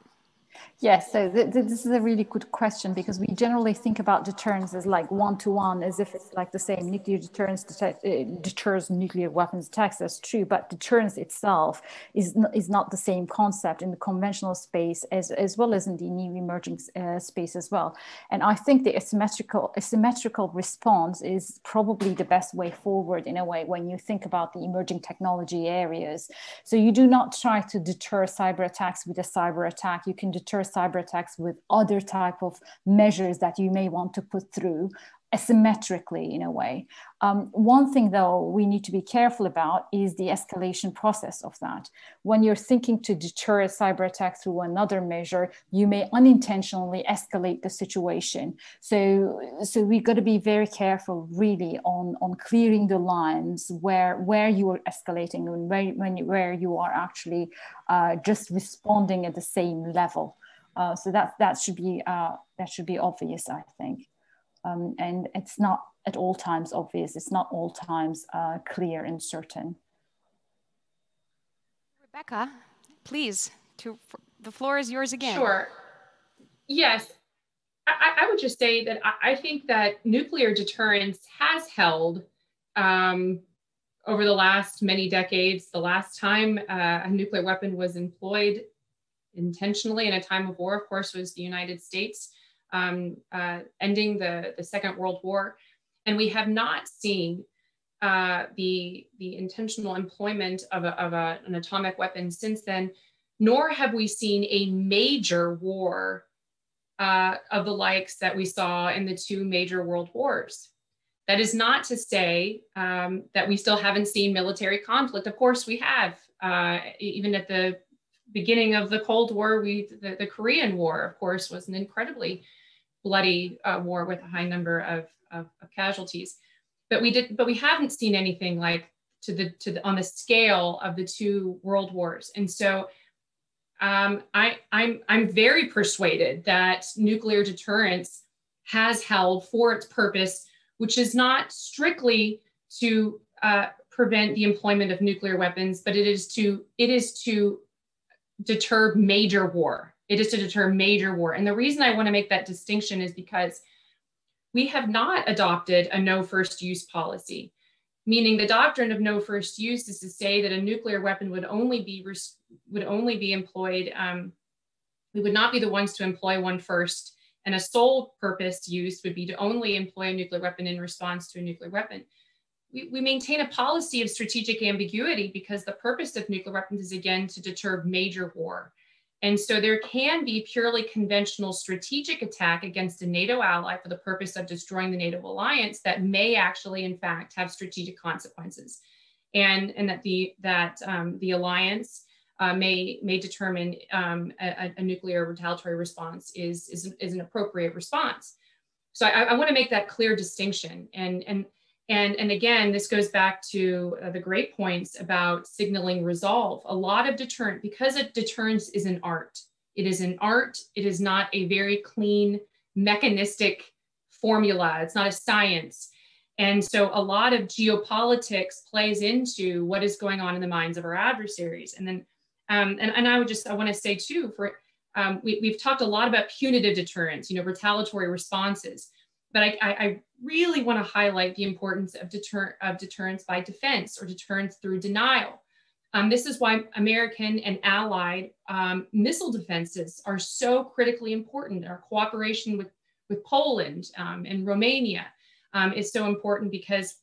Yes, so th- th- this is a really good question because we generally think about deterrence as like one to one, as if it's like the same nuclear deterrence det- uh, deters nuclear weapons attacks. That's true, but deterrence itself is is not the same concept in the conventional space as as well as in the new emerging uh, space as well. And I think the asymmetrical asymmetrical response is probably the best way forward in a way when you think about the emerging technology areas. So you do not try to deter cyber attacks with a cyber attack. You can deter cyber attacks with other type of measures that you may want to put through asymmetrically in a way. Um, one thing though we need to be careful about is the escalation process of that. When you're thinking to deter a cyber attack through another measure, you may unintentionally escalate the situation. So, so we've got to be very careful really on, on clearing the lines where, where you are escalating and where, when you, where you are actually uh, just responding at the same level. Uh, so that that should be uh, that should be obvious, I think. Um, and it's not at all times obvious. It's not all times uh, clear and certain. Rebeccah, please, to, the floor is yours again. Sure. Yes, I, I would just say that I, I, think that nuclear deterrence has held um, over the last many decades. The last time uh, a nuclear weapon was employed intentionally in a time of war, of course, was the United States um, uh, ending the, the Second World War. And we have not seen uh, the, the intentional employment of, a, of a, an atomic weapon since then, nor have we seen a major war uh, of the likes that we saw in the two major world wars. That is not to say um, that we still haven't seen military conflict. Of course, we have. Uh, even at the beginning of the Cold War, we the, the Korean War, of course, was an incredibly bloody uh, war with a high number of, of, of, casualties. But we did, but we haven't seen anything like to the to the, on the scale of the two world wars. And so, um, I I'm I'm very persuaded that nuclear deterrence has held for its purpose, which is not strictly to uh, prevent the employment of nuclear weapons, but it is to it is to deter major war. It is to deter major war. And the reason I want to make that distinction is because we have not adopted a no first use policy, meaning the doctrine of no first use is to say that a nuclear weapon would only be would only be employed. Um, we would not be the ones to employ one first, and a sole purpose use would be to only employ a nuclear weapon in response to a nuclear weapon. We, we maintain a policy of strategic ambiguity because the purpose of nuclear weapons is again to deter major war. And so there can be purely conventional strategic attack against a NATO ally for the purpose of destroying the NATO alliance that may actually, in fact, have strategic consequences. And, and that the that um, the alliance uh, may may determine um, a, a, nuclear retaliatory response is, is, is an appropriate response. So I, I want to make that clear distinction. And, and, and, and again, this goes back to uh, the great points about signaling resolve. A lot of deterrent, because a deterrence is an art. It is an art. It is not a very clean mechanistic formula. It's not a science. And so a lot of geopolitics plays into what is going on in the minds of our adversaries. And then um, and, and I would just, I want to say too, for um, we, we've talked a lot about punitive deterrence, you know, retaliatory responses, but I, I, really want to highlight the importance of, deter, of deterrence by defense or deterrence through denial. Um, this is why American and allied um, missile defenses are so critically important. Our cooperation with, with Poland um, and Romania um, is so important because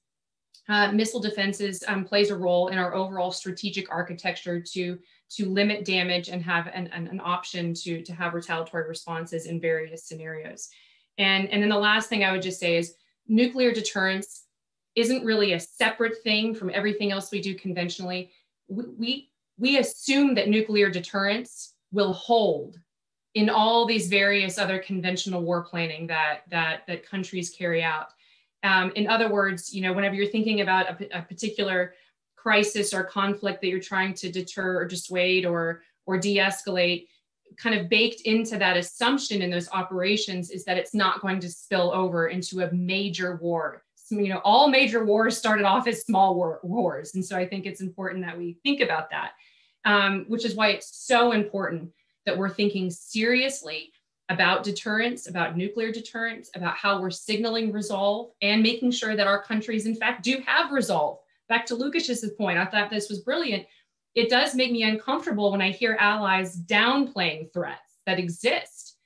uh, missile defenses um, plays a role in our overall strategic architecture to to limit damage and have an, an, an, option to, to have retaliatory responses in various scenarios. And, and then the last thing I would just say is nuclear deterrence isn't really a separate thing from everything else we do conventionally. We, we, we assume that nuclear deterrence will hold in all these various other conventional war planning that, that, that countries carry out. Um, in other words, you know, whenever you're thinking about a, a particular crisis or conflict that you're trying to deter or dissuade or or de-escalate kind of baked into that assumption in those operations is that it's not going to spill over into a major war. So, you know all major wars started off as small war, wars. And so i think it's important that we think about that um, which is why it's so important that we're thinking seriously about deterrence, about nuclear deterrence, about how we're signaling resolve and making sure that our countries, in fact, do have resolve. Back to Łukasz's point, I thought this was brilliant. It does make me uncomfortable when I hear allies downplaying threats that exist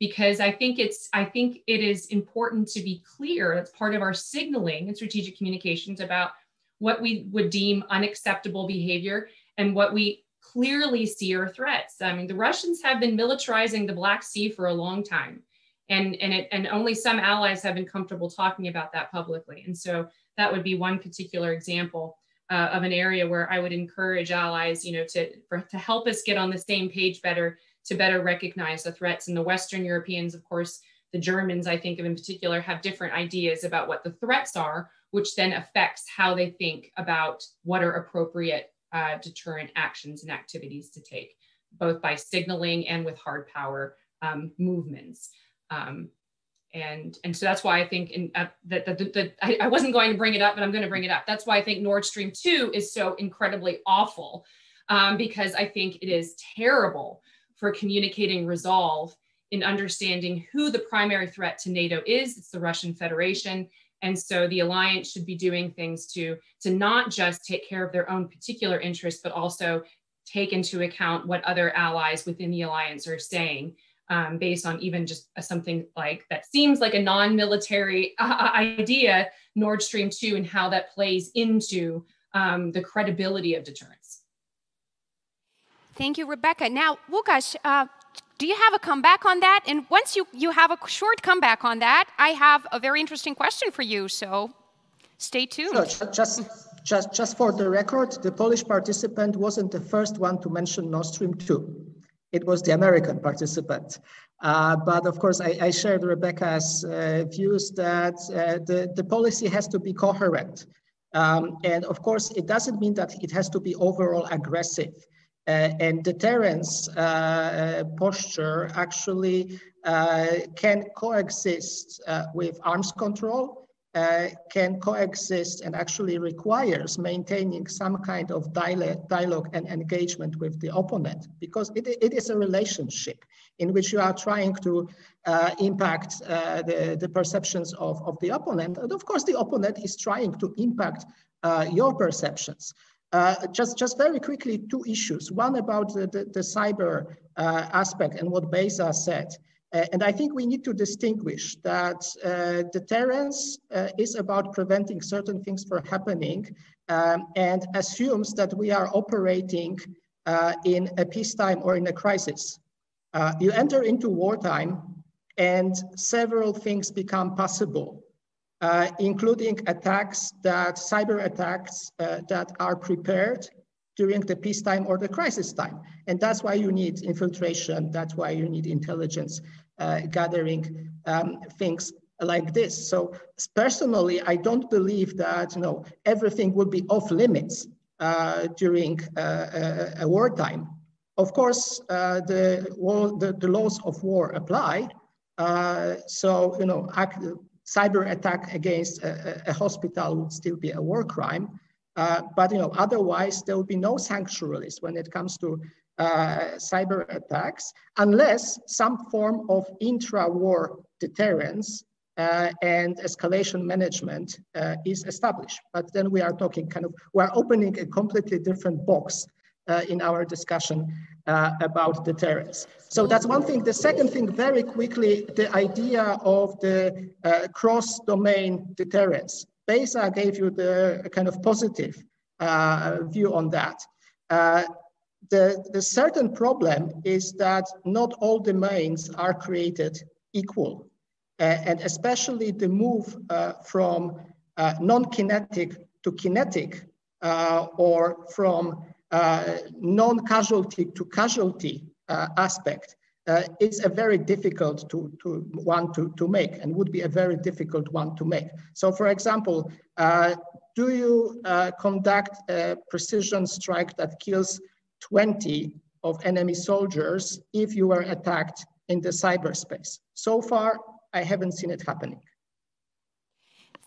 because I think it's I think it is important to be clear. It's part of our signaling and strategic communications about what we would deem unacceptable behavior and what we clearly see are threats. I mean, the Russians have been militarizing the Black Sea for a long time. And, and, it, and only some allies have been comfortable talking about that publicly. And so that would be one particular example uh, of an area where I would encourage allies, you know, to, for, to help us get on the same page better, to better recognize the threats. And the Western Europeans, of course, the Germans, I think of in particular, have different ideas about what the threats are, which then affects how they think about what are appropriate uh, deterrent actions and activities to take, both by signaling and with hard power um, movements. Um, and and so that's why I think in, uh, that I, I, wasn't going to bring it up, but I'm going to bring it up. That's why I think Nord Stream two is so incredibly awful, um, because I think it is terrible for communicating resolve in understanding who the primary threat to NATO is. It's the Russian Federation, and so the alliance should be doing things to to not just take care of their own particular interests, but also take into account what other allies within the alliance are saying um, based on even just a, something like that seems like a non-military uh, idea, Nord Stream 2 and how that plays into um, the credibility of deterrence. Thank you, Rebeccah. Now, Łukasz, uh, do you have a comeback on that? And once you, you have a short comeback on that, I have a very interesting question for you, so stay tuned. So just, just, just for the record, the Polish participant wasn't the first one to mention Nord Stream 2 it was the American participant. Uh, but of course, I, I shared Rebeccah's uh, views that uh, the, the policy has to be coherent. Um, and of course, it doesn't mean that it has to be overall aggressive. Uh, and deterrence uh, posture actually uh, can coexist with arms control uh, can coexist and actually requires maintaining some kind of dialogue and engagement with the opponent because it, it is a relationship in which you are trying to uh, impact uh, the, the perceptions of, of the opponent. And of course, the opponent is trying to impact uh, your perceptions. Uh, just, just very quickly, two issues. One about the, the, the cyber aspect and what Beyza said. Uh, and I think we need to distinguish that uh, deterrence uh, is about preventing certain things from happening um, and assumes that we are operating uh, in a peacetime or in a crisis. Uh, you enter into wartime and several things become possible, uh, including attacks that, cyber attacks that are prepared during the peacetime or the crisis time. And that's why you need infiltration. That's why you need intelligence uh, gathering um, things like this. So personally, I don't believe that you know everything would be off limits uh, during uh, a, a wartime. Of course, uh, the, the, the, laws of war apply. Uh, so you know, act, cyber attack against a, a, hospital would still be a war crime. Uh, but you know, otherwise there will be no sanctuaries when it comes to uh, cyber attacks, unless some form of intra-war deterrence uh, and escalation management uh, is established. But then we are talking kind of, we're opening a completely different box uh, in our discussion about deterrence. So that's one thing. The second thing, very quickly, the idea of the cross-domain deterrence. Beyza gave you the kind of positive uh, view on that. Uh, the, the certain problem is that not all domains are created equal. Uh, and especially the move uh, from uh, non-kinetic to kinetic uh, or from non-casualty to casualty aspect uh, it's a very difficult to, to one to, to make and would be a very difficult one to make. So for example, uh, do you uh, conduct a precision strike that kills 20 of enemy soldiers if you were attacked in the cyberspace? So far, I haven't seen it happening.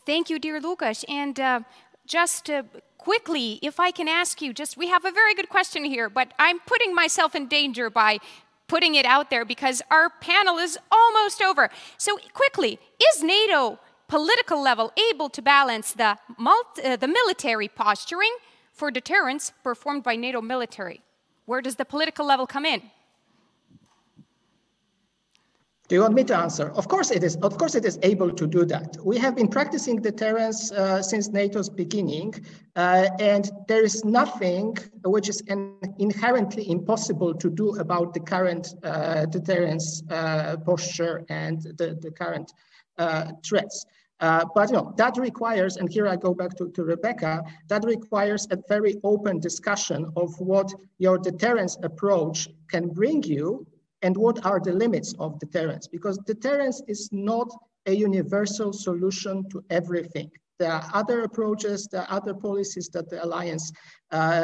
Thank you, dear Łukasz. And uh, just uh, quickly, if I can ask you, just we have a very good question here, but I'm putting myself in danger by putting it out there because our panel is almost over. So, quickly, is NATO political level able to balance the, multi, uh, the military posturing for deterrence performed by NATO military? Where does the political level come in? Do you want me to answer? Of course it is. Of course it is able to do that. We have been practicing deterrence uh, since NATO's beginning, uh, and there is nothing which is inherently impossible to do about the current uh, deterrence uh, posture and the, the current uh, threats. Uh, but you know, that requires, and here I go back to, to Rebeccah, that requires a very open discussion of what your deterrence approach can bring you and what are the limits of deterrence? Because deterrence is not a universal solution to everything. There are other approaches, there are other policies that the alliance uh,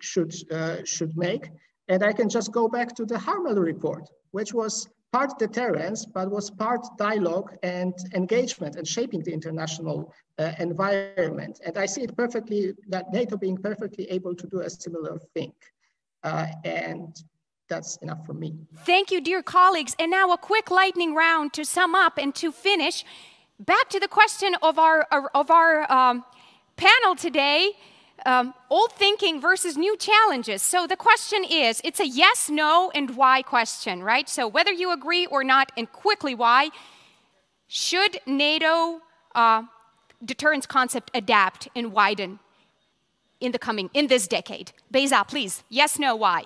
should, uh, should make. And I can just go back to the Harmel report, which was part deterrence, but was part dialogue and engagement and shaping the international uh, environment. And I see it perfectly, that NATO being perfectly able to do a similar thing. Uh, and that's enough for me. Thank you, dear colleagues. And now a quick lightning round to sum up and to finish. Back to the question of our, of our um, panel today. Um, old thinking versus new challenges. So the question is, it's a yes, no, and why question, right? So whether you agree or not, and quickly why, should NATO uh, deterrence concept adapt and widen in the coming, in this decade? Beyza, please, yes, no, why?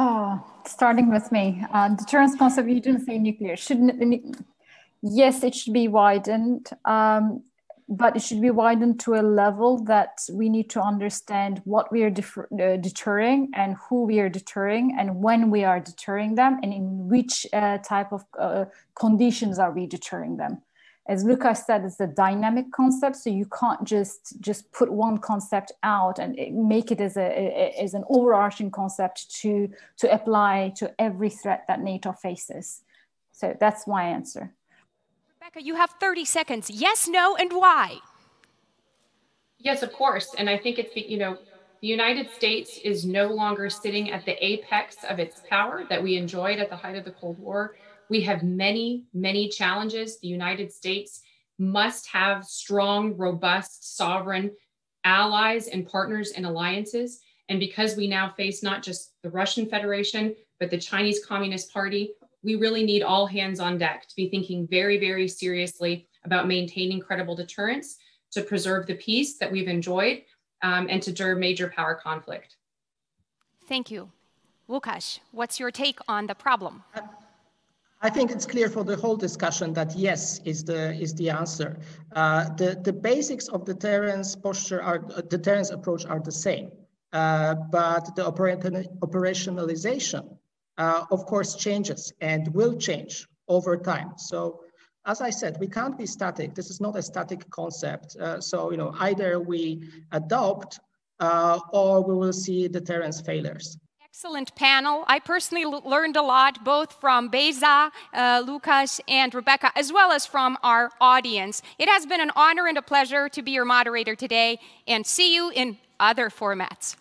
Oh, starting with me, uh, deterrence concept. You didn't say nuclear. Shouldn't yes, it should be widened, um, but it should be widened to a level that we need to understand what we are uh, deterring and who we are deterring and when we are deterring them and in which uh, type of uh, conditions are we deterring them as Łukasz said, it's a dynamic concept. So you can't just just put one concept out and make it as a as an overarching concept to to apply to every threat that NATO faces. So that's my answer. Rebeccah, you have 30 seconds. Yes, no, and why? Yes, of course. And I think it's, you know, the United States is no longer sitting at the apex of its power that we enjoyed at the height of the Cold War. We have many, many challenges. The United States must have strong, robust, sovereign allies and partners and alliances. And because we now face not just the Russian Federation, but the Chinese Communist Party, we really need all hands on deck to be thinking very, very seriously about maintaining credible deterrence to preserve the peace that we've enjoyed um, and to deter major power conflict. Thank you. Łukasz, what's your take on the problem? I think it's clear for the whole discussion that yes is the is the answer. Uh, the the basics of deterrence posture are deterrence approach are the same, uh, but the operationalization, uh, of course, changes and will change over time. So as I said, we can't be static. This is not a static concept. Uh, so, you know, either we adopt uh, or we will see deterrence failures. Excellent panel. I personally learned a lot, both from Beyza, uh, Łukasz, and Rebeccah, as well as from our audience. It has been an honor and a pleasure to be your moderator today, and see you in other formats.